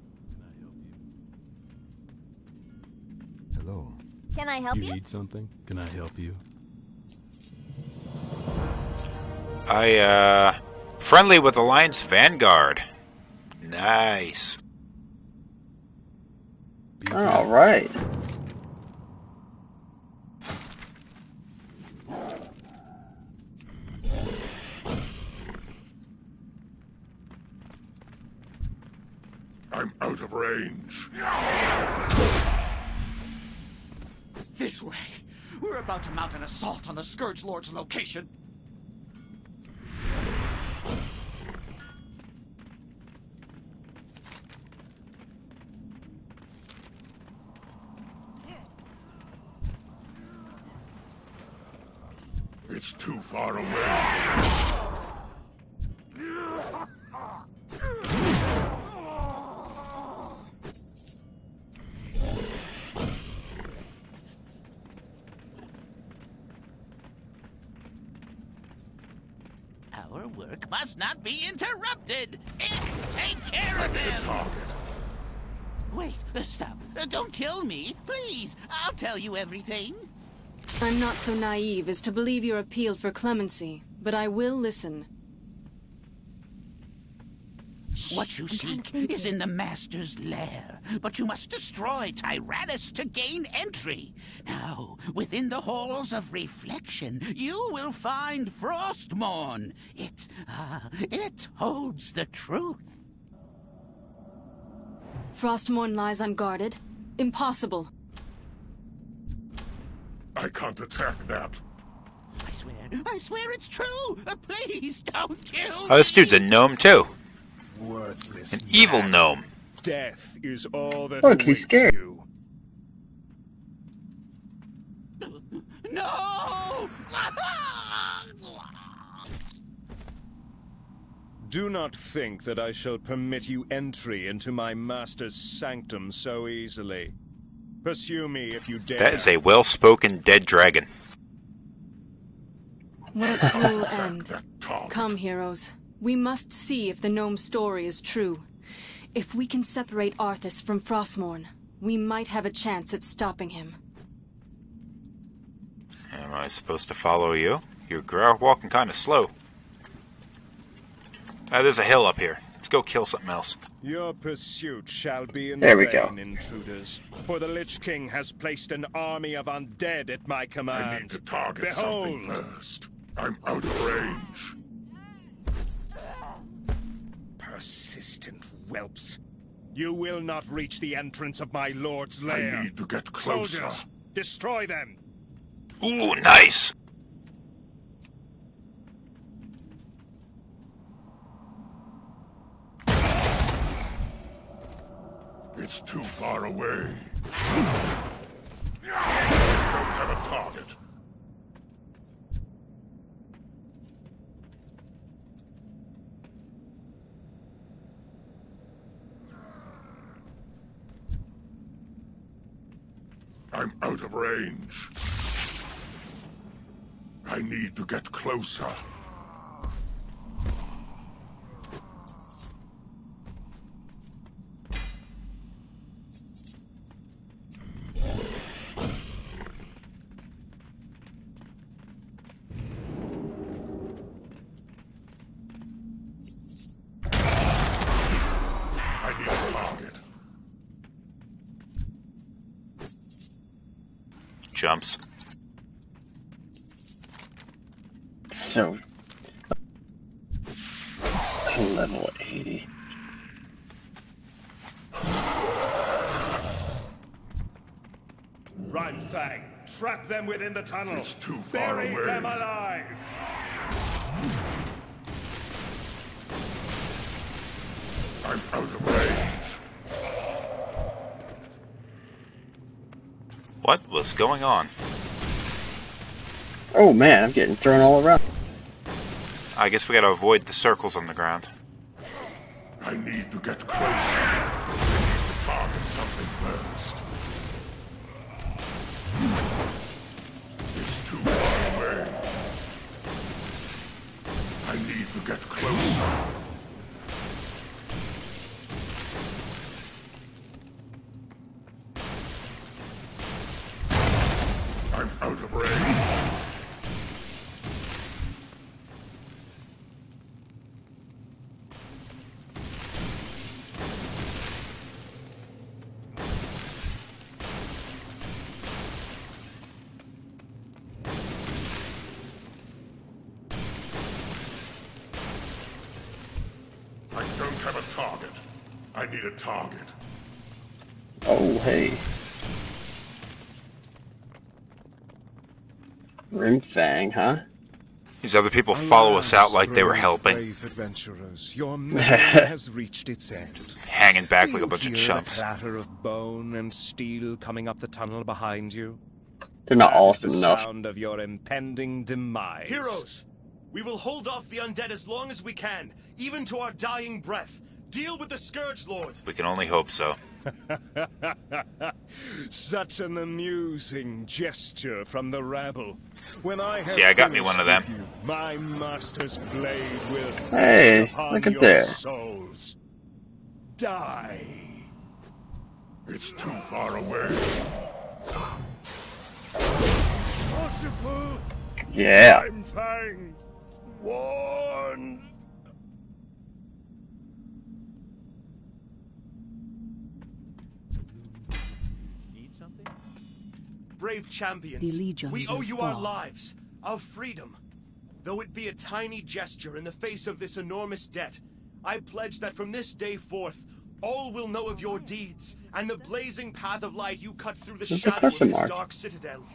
Hello. Can I help you you? need something? Can I help you? I, uh, friendly with Alliance Vanguard. Nice. All right. I'm out of range. This way. We're about to mount an assault on the Scourge Lord's location. It's too far away. Not be interrupted. Eh, Take care of them. Wait, uh, stop. Uh, Don't kill me, please. I'll tell you everything. I'm not so naive as to believe your appeal for clemency, but I will listen. What you seek is in the Master's lair, but you must destroy Tyrannus to gain entry. Now, within the halls of reflection, you will find Frostmourne. It, uh, it holds the truth. Frostmourne lies unguarded. Impossible. I can't attack that. I swear, I swear it's true. Uh, please don't kill Oh, this dude's a gnome too. Worthless. An evil gnome. Death is all that Look, he's scared. you. No! Do not think that I shall permit you entry into my master's sanctum so easily. Pursue me if you dare. That is a well-spoken dead dragon. What a cruel end. Come, heroes. We must see if the gnome's story is true. If we can separate Arthas from Frostmourne, we might have a chance at stopping him. Am I supposed to follow you? You're gra- walking kind of slow. Ah, there's a hill up here. Let's go kill something else. Your pursuit shall be in There we vain, go. intruders. For the Lich King has placed an army of undead at my command. I need to target Behold. something first. I'm out of range. Persistent whelps. You will not reach the entrance of my lord's lair. I need to get closer. Soldiers, destroy them. Ooh, nice. It's too far away. I don't have a target. I'm out of range. I need to get closer. I need a target. Jumps. So, level 80. Rimefang, trap them within the tunnel. It's too far Bury away. them alive. I'm out of range. What was going on? Oh man, I'm getting thrown all around. I guess we gotta avoid the circles on the ground. I need to get closer. I need to target something first. Need a target. Oh hey. Rimefang, huh? These other people follow us out like they were helping, Brave adventurers, your has reached its end. hanging back Do like a bunch of chumps. The clatter of bone and steel coming up the tunnel behind you. They're not That is awesome the enough. sound of your impending demise. Heroes, we will hold off the undead as long as we can, even to our dying breath. Deal with the Scourge Lord. We can only hope so. Such an amusing gesture from the rabble. When I have See, I got me one of them. you, my master's blade will Hey, look at your there. souls. Die. It's too far away. Possible. Yeah. I'm fine. One. Brave champions, The Legion we owe will you our lives, our freedom. Though it be a tiny gesture in the face of this enormous debt, I pledge that from this day forth, all will know of your deeds and the blazing path of light you cut through the Who's shadow of this mark? dark citadel.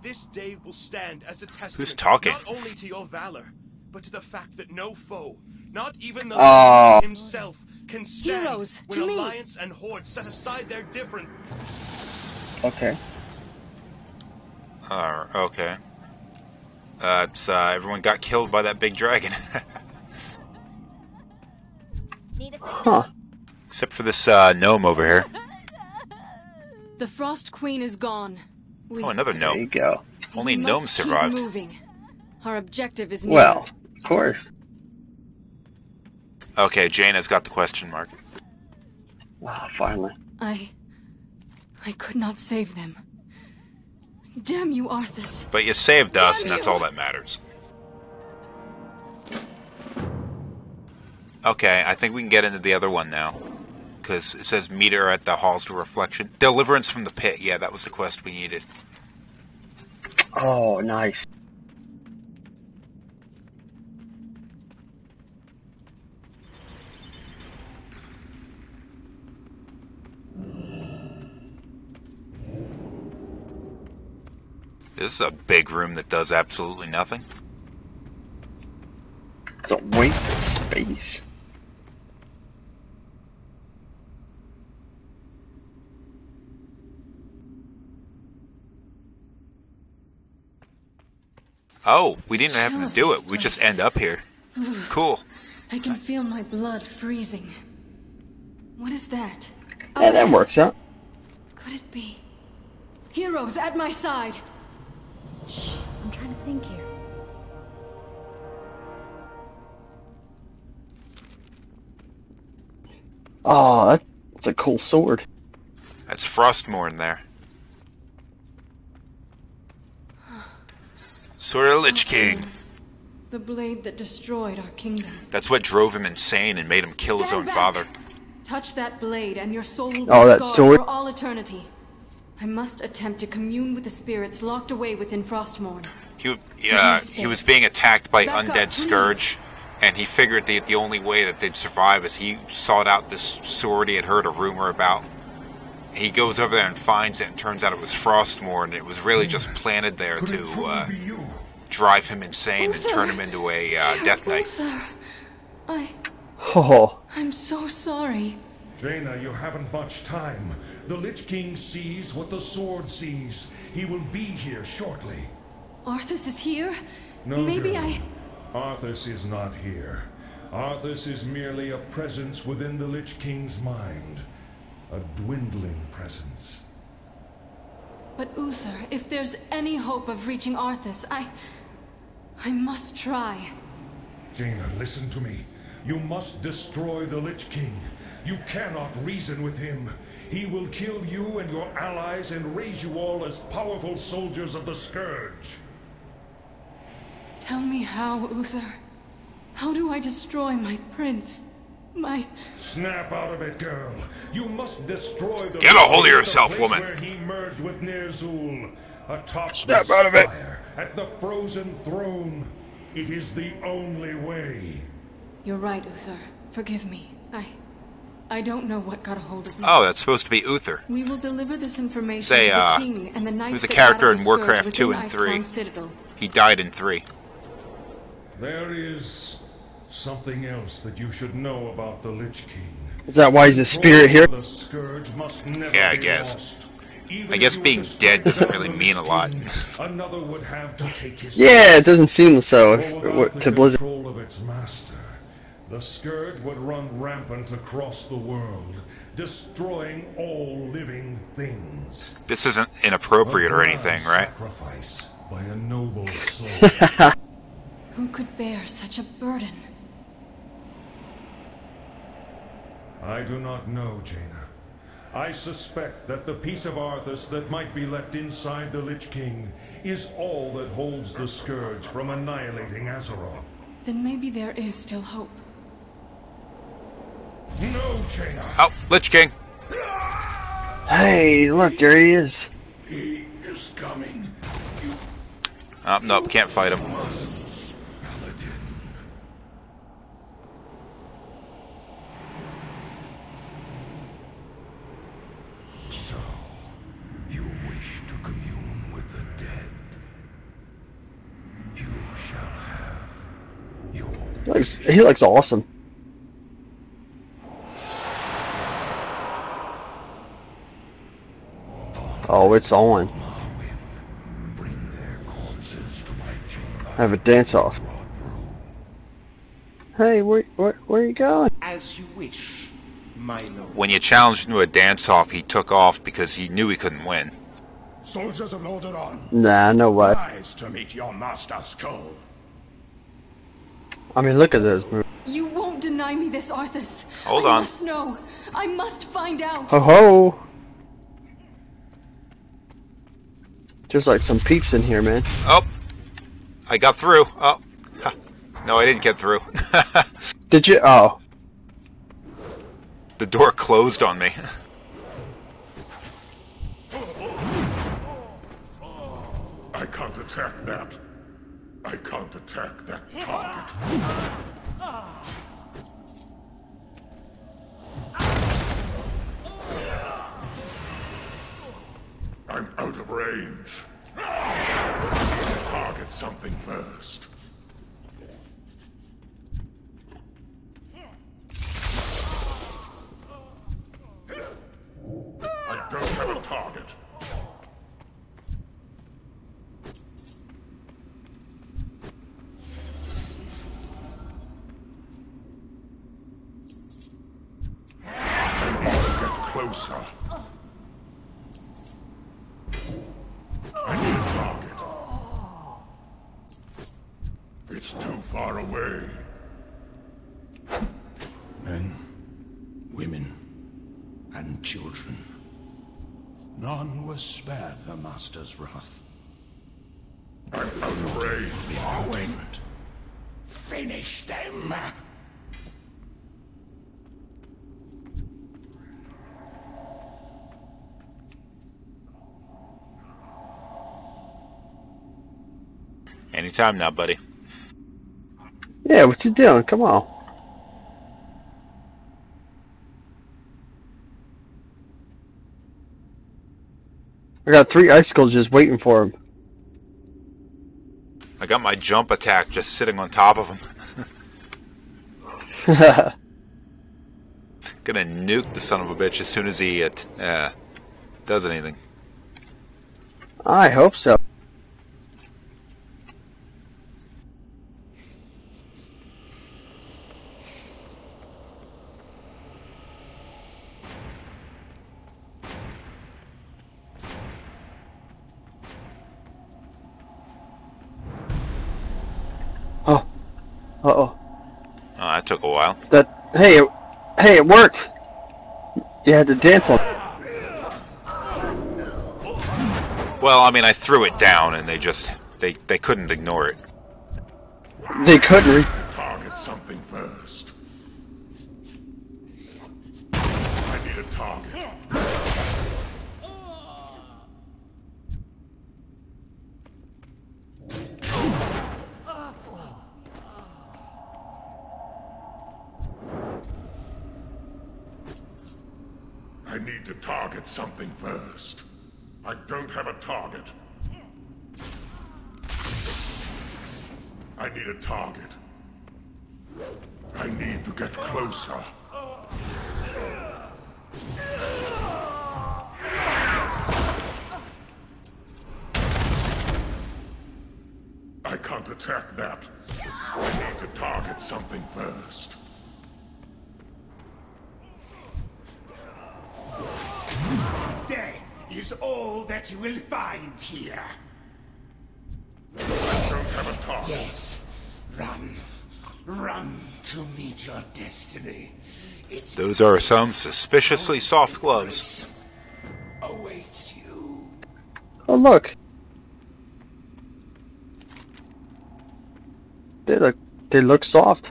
This day will stand as a testament talking? not only to your valor, but to the fact that no foe, not even the Oh. Lord himself, can stand Heroes, when to me. alliance and horde set aside their difference. Okay. Uh, okay. Uh, it's, uh, everyone got killed by that big dragon. Huh. Except for this uh, gnome over here. The Frost Queen is gone. We Oh, another gnome. There you gnome. go. Only must gnomes keep survived. moving. Our objective is near. Well, of course. Okay, Jane has got the question mark. Wow, finally. I. I could not save them. Damn you, Arthas. But you saved us, and that's you. all that matters. Okay, I think we can get into the other one now. Because it says meet her at the Halls of Reflection. Deliverance from the Pit. Yeah, that was the quest we needed. Oh, nice. This is a big room that does absolutely nothing. It's a waste of space. Oh, we didn't have to do it. We just end up here. Cool. I can feel my blood freezing. What is that? Yeah, that oh. works out. Could it be? Heroes at my side. Shh, I'm trying to think here. Oh, that's a cool sword. That's Frostmourne there. Sword of the Lich King. The blade that destroyed our kingdom. That's what drove him insane and made him kill his own back. father. Touch that blade, and your soul will oh, be Oh, that scarred for all eternity. I must attempt to commune with the spirits locked away within Frostmourne. He, yeah, he was being attacked by Back up, undead please. scourge, and he figured that the only way that they'd survive is he sought out this sword he had heard a rumor about. He goes over there and finds it, and turns out it was Frostmourne, and it was really just planted there to uh, drive him insane and turn him into a uh, Death Knight. Uther, I. Oh, I'm so sorry. Jaina, you haven't much time. The Lich King sees what the sword sees. He will be here shortly. Arthas is here? No, Maybe girl. I. Arthas is not here. Arthas is merely a presence within the Lich King's mind. A dwindling presence. But Uther, if there's any hope of reaching Arthas, I. I must try. Jaina, listen to me. You must destroy the Lich King. You cannot reason with him. He will kill you and your allies and raise you all as powerful soldiers of the Scourge. Tell me how, Uther. How do I destroy my prince? My. Snap out of it, girl. You must destroy the Get a hold of Lich King at yourself, woman. Where he merged with Ner'zhul, atop Snap the out of it. at the frozen throne. It is the only way. You're right, Uther. Forgive me. I. I don't know what got a hold of me. Oh, that's supposed to be Uther. We will deliver this information Say, to the uh, king and the knights he was a that character battle in the Scourge Warcraft 2 and 3. Citadel. He died in 3. There is something else that you should know about the Lich King. is that why he's a spirit here? The Scourge must never Yeah, I guess. lost. I guess being dead doesn't really mean a lot. Another would have to take his Yeah, it doesn't seem so For if, without what- the to Blizzard. Control of its master, the Scourge would run rampant across the world, destroying all living things. This isn't inappropriate or anything, right? Sacrifice by a noble soul. Who could bear such a burden? I do not know, Jaina. I suspect that the piece of Arthas that might be left inside the Lich King is all that holds the Scourge from annihilating Azeroth. Then maybe there is still hope. No, Jaina! Oh, Lich King. Hey, look, there he is. He is coming. Oh, nope, can't fight him. So, you wish to commune with the dead. You shall have your He looks, he looks awesome. Oh, it's on. bring Have a dance off. Hey, where, where, where are you going? As you wish, my lord. When you challenged him to a dance off, he took off because he knew he couldn't win. Soldiers of Lordaeron, Nah, no way. rise to meet your master's call. I mean, look at those moves. You won't deny me this, Arthas. Hold I on. must know. I must find out. Ho ho! Just like some peeps in here, man. Oh, I got through. Oh, no, I didn't get through. Did you? Oh. the door closed on me. I can't attack that. I can't attack that target. I'm out of range. Target something first. I don't have a target. I need to get closer. Far away. Men, women, and children. None was spared the Master's wrath. I'm range. Finish them. Anytime now, buddy. Yeah, what you doing? Come on. I got three icicles just waiting for him. I got my jump attack just sitting on top of him. Gonna nuke the son of a bitch as soon as he uh, uh, does anything. I hope so. It worked! You had to dance on. Well, I mean, I threw it down, and they just they they couldn't ignore it. They couldn't. Re- Target something first. I need a target. I need to target something first. I don't have a target. I need a target. I need to get closer. I can't attack that. I need to target something first. Death is all that you will find here. I don't have a target. Yes. Run. Run to meet your destiny. It's Those are some suspiciously soft gloves. awaits you. oh look. They look. They look soft.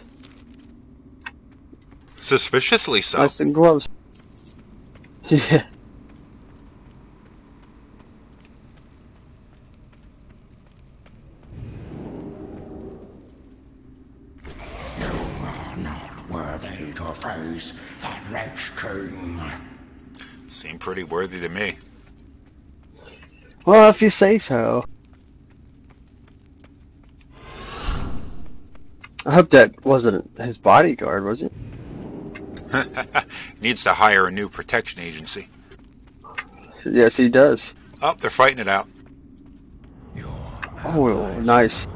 Suspiciously soft. Nice and gloves. Yeah. are not worthy to face the Lich King. Seem pretty worthy to me. Well, if you say so. I hope that wasn't his bodyguard, was it? Needs to hire a new protection agency. Yes, he does. Oh, they're fighting it out. Oh, nice.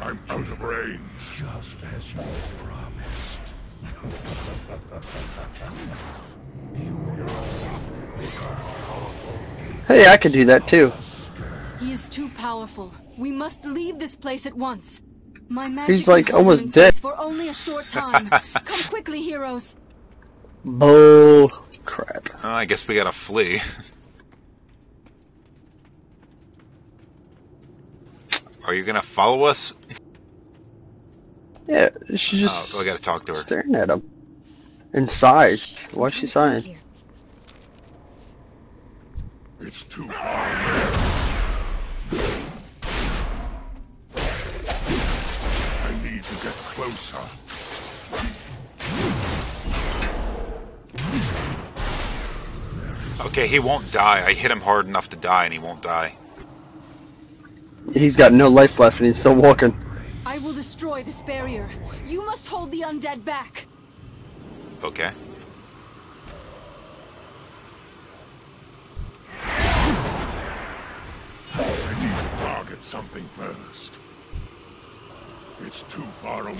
I'm out of range. Just as you promised. you will become powerful. Hey, I could do that too. He is too powerful. We must leave this place at once. My magic He's like can hold him almost dead. for only a short time. Come quickly, heroes. Bull crap. Oh, I guess we gotta flee. Are you gonna follow us? Yeah, she's oh, just Oh, I gotta talk to her. staring at him. And sighs. Why is she sighing? It's too far. I need to get closer. Okay, he won't die. I hit him hard enough to die, and he won't die. He's got no life left and he's still walking. I will destroy this barrier. You must hold the undead back. Okay. To target something first. It's too far away.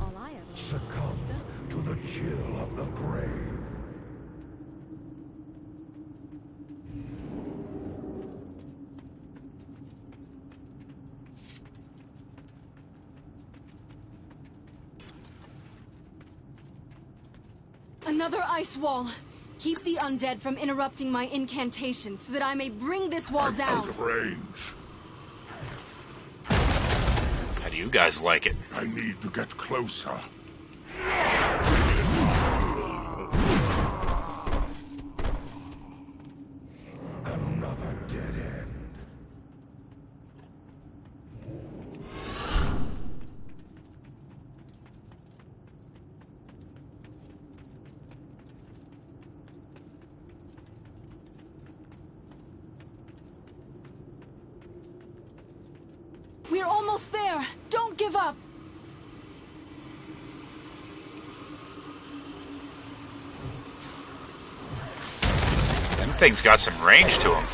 All I ever Succumb to the chill of the grave. Another ice wall. Keep the undead from interrupting my incantation so that I may bring this wall I'm down. out of range. How do you guys like it? I need to get closer. Another dead end. We're almost there. Don't give up. Them thing's got some range to him.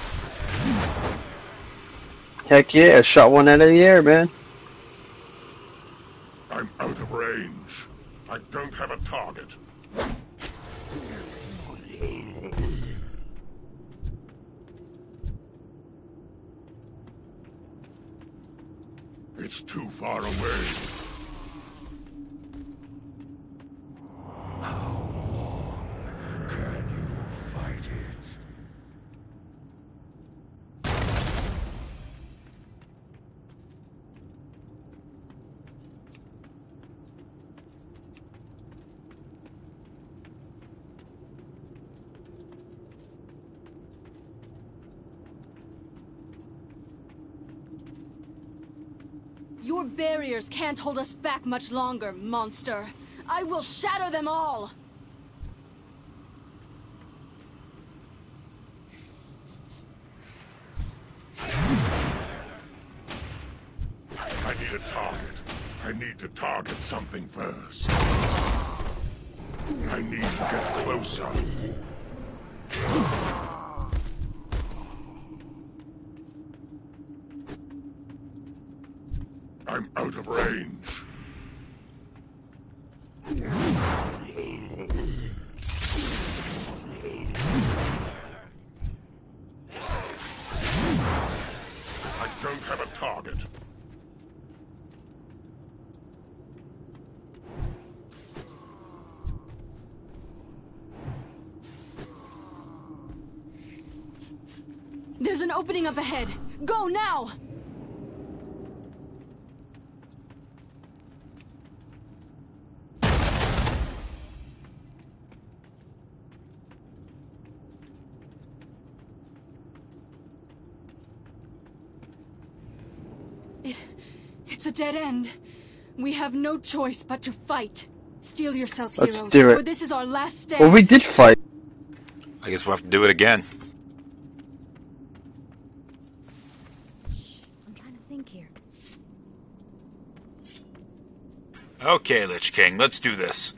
Heck yeah, shot one out of the air, man. I'm out of range. I don't have a target. It's too far away. How long can you fight it? Your barriers can't hold us back much longer, monster. I will shatter them all. I need a target. I need to target something first. I need to get closer. Up ahead. Go now! It... it's a dead end. We have no choice but to fight. Steel yourself, Let's heroes, do it. for this is our last stand. Well, we did fight. I guess we'll have to do it again. I'm trying to think here. Okay, Lich King, let's do this.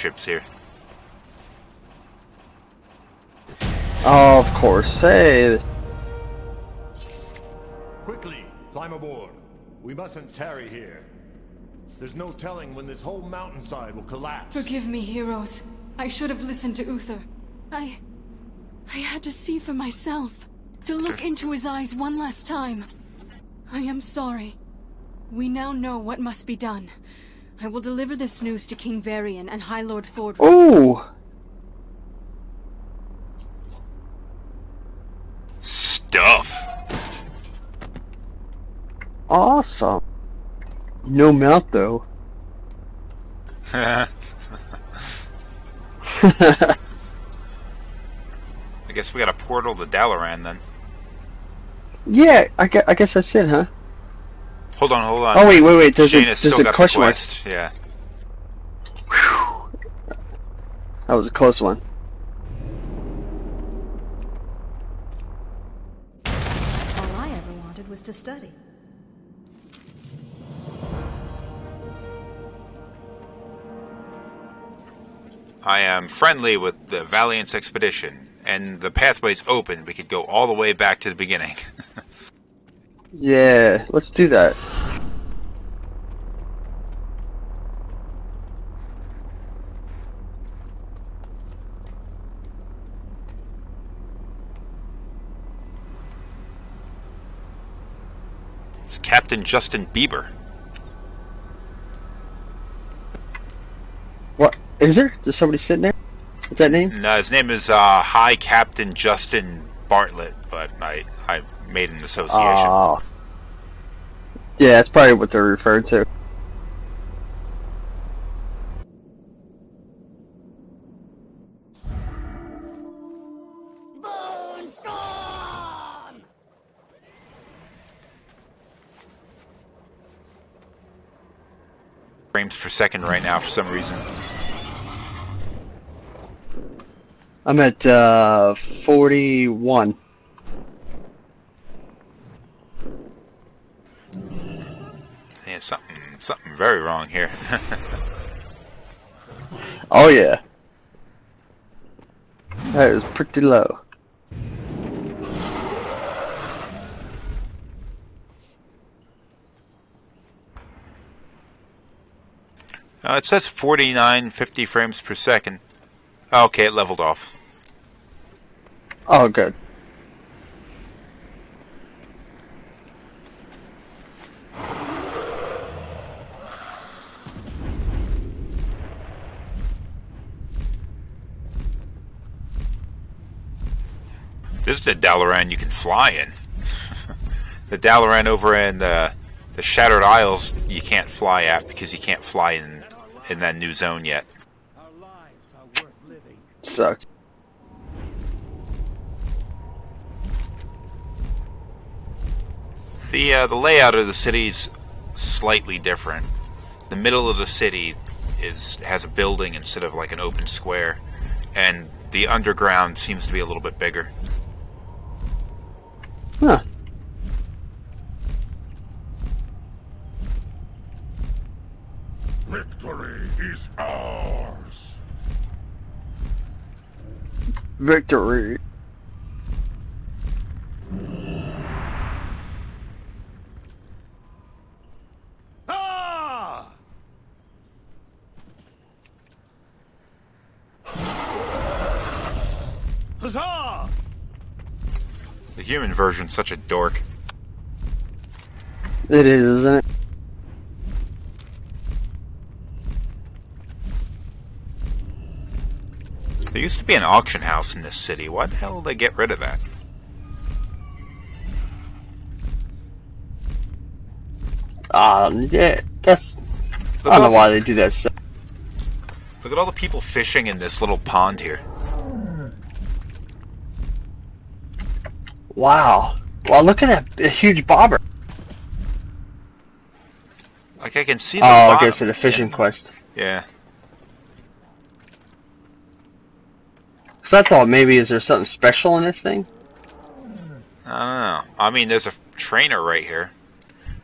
Airship's here. Oh, of course. Hey. Quickly, climb aboard. We mustn't tarry here. There's no telling when this whole mountainside will collapse. Forgive me, heroes. I should have listened to Uther. I... I had to see for myself. To look into his eyes one last time. I am sorry. We now know what must be done. I will deliver this news to King Varian and High Lord Ford. Oh! Stuff. Awesome. No mount though. I guess we got a portal to Dalaran then. Yeah, I guess, I guess that's it, huh? Hold on, hold on. Oh wait, wait, wait. There's Shane a, has there's still a got the question mark. quest. Yeah. That was a close one. All I ever wanted was to study. I am friendly with the Valiance expedition, and the pathway's open. We could go all the way back to the beginning. Yeah, let's do that. it's Captain Justin Bieber. What is there? There's somebody sitting there with that name? No, his name is uh, High Captain Justin Bartlett, but I I made an association. Oh. Yeah, that's probably what they're referring to. Frames per second right now for some reason. I'm at uh, 41. Yeah, something something very wrong here. Oh yeah. That is pretty low. Uh, it says 49, 50 frames per second. Okay, it leveled off. Oh good. This is the Dalaran you can fly in. the Dalaran over in the the Shattered Isles you can't fly at because you can't fly in in that new zone yet. Sucks. The uh, the layout of the city is slightly different. The middle of the city is has a building instead of like an open square, and the underground seems to be a little bit bigger. Huh. Victory is ours. Victory. Ah! Huzzah! The human version's such a dork. It is, isn't it? There used to be an auction house in this city. Why the hell did they get rid of that? Um, yeah, that's. I don't know why they do that stuff. Look at all the people fishing in this little pond here. Wow. Wow, look at that a huge bobber. Like I can see the Oh, I bottom. guess the fishing quest. Yeah. So I thought maybe is there something special in this thing? I don't know. I mean, there's a trainer right here.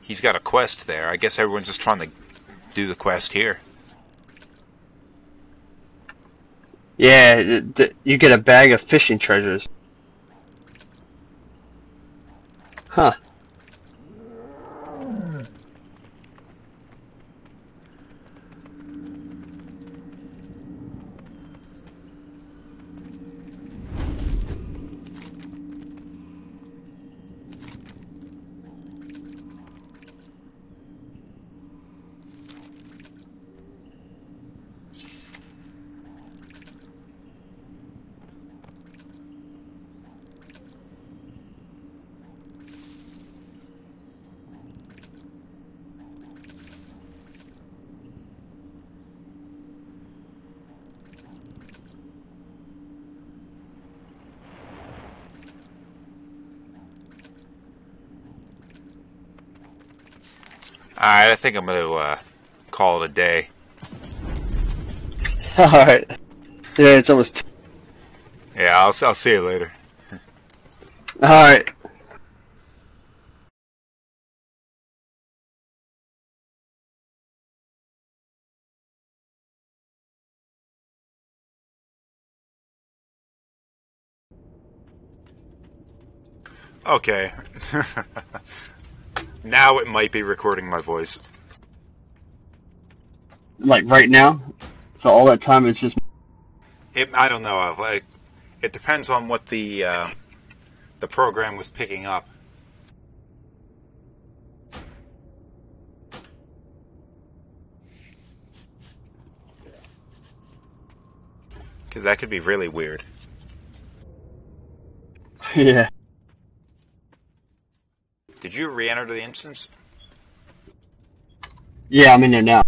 He's got a quest there. I guess everyone's just trying to do the quest here. Yeah, th- th- you get a bag of fishing treasures. Huh. Alright, I think I'm going to uh, call it a day. Alright. Yeah, it's almost. Yeah, I'll, I'll see you later. Alright. Okay. now it might be recording my voice. Like right now? So all that time it's just. It, I don't know. uh, Like, it depends on what the uh, the program was picking up. Because that could be really weird. yeah. Did you re-enter the instance? Yeah, I'm in there now.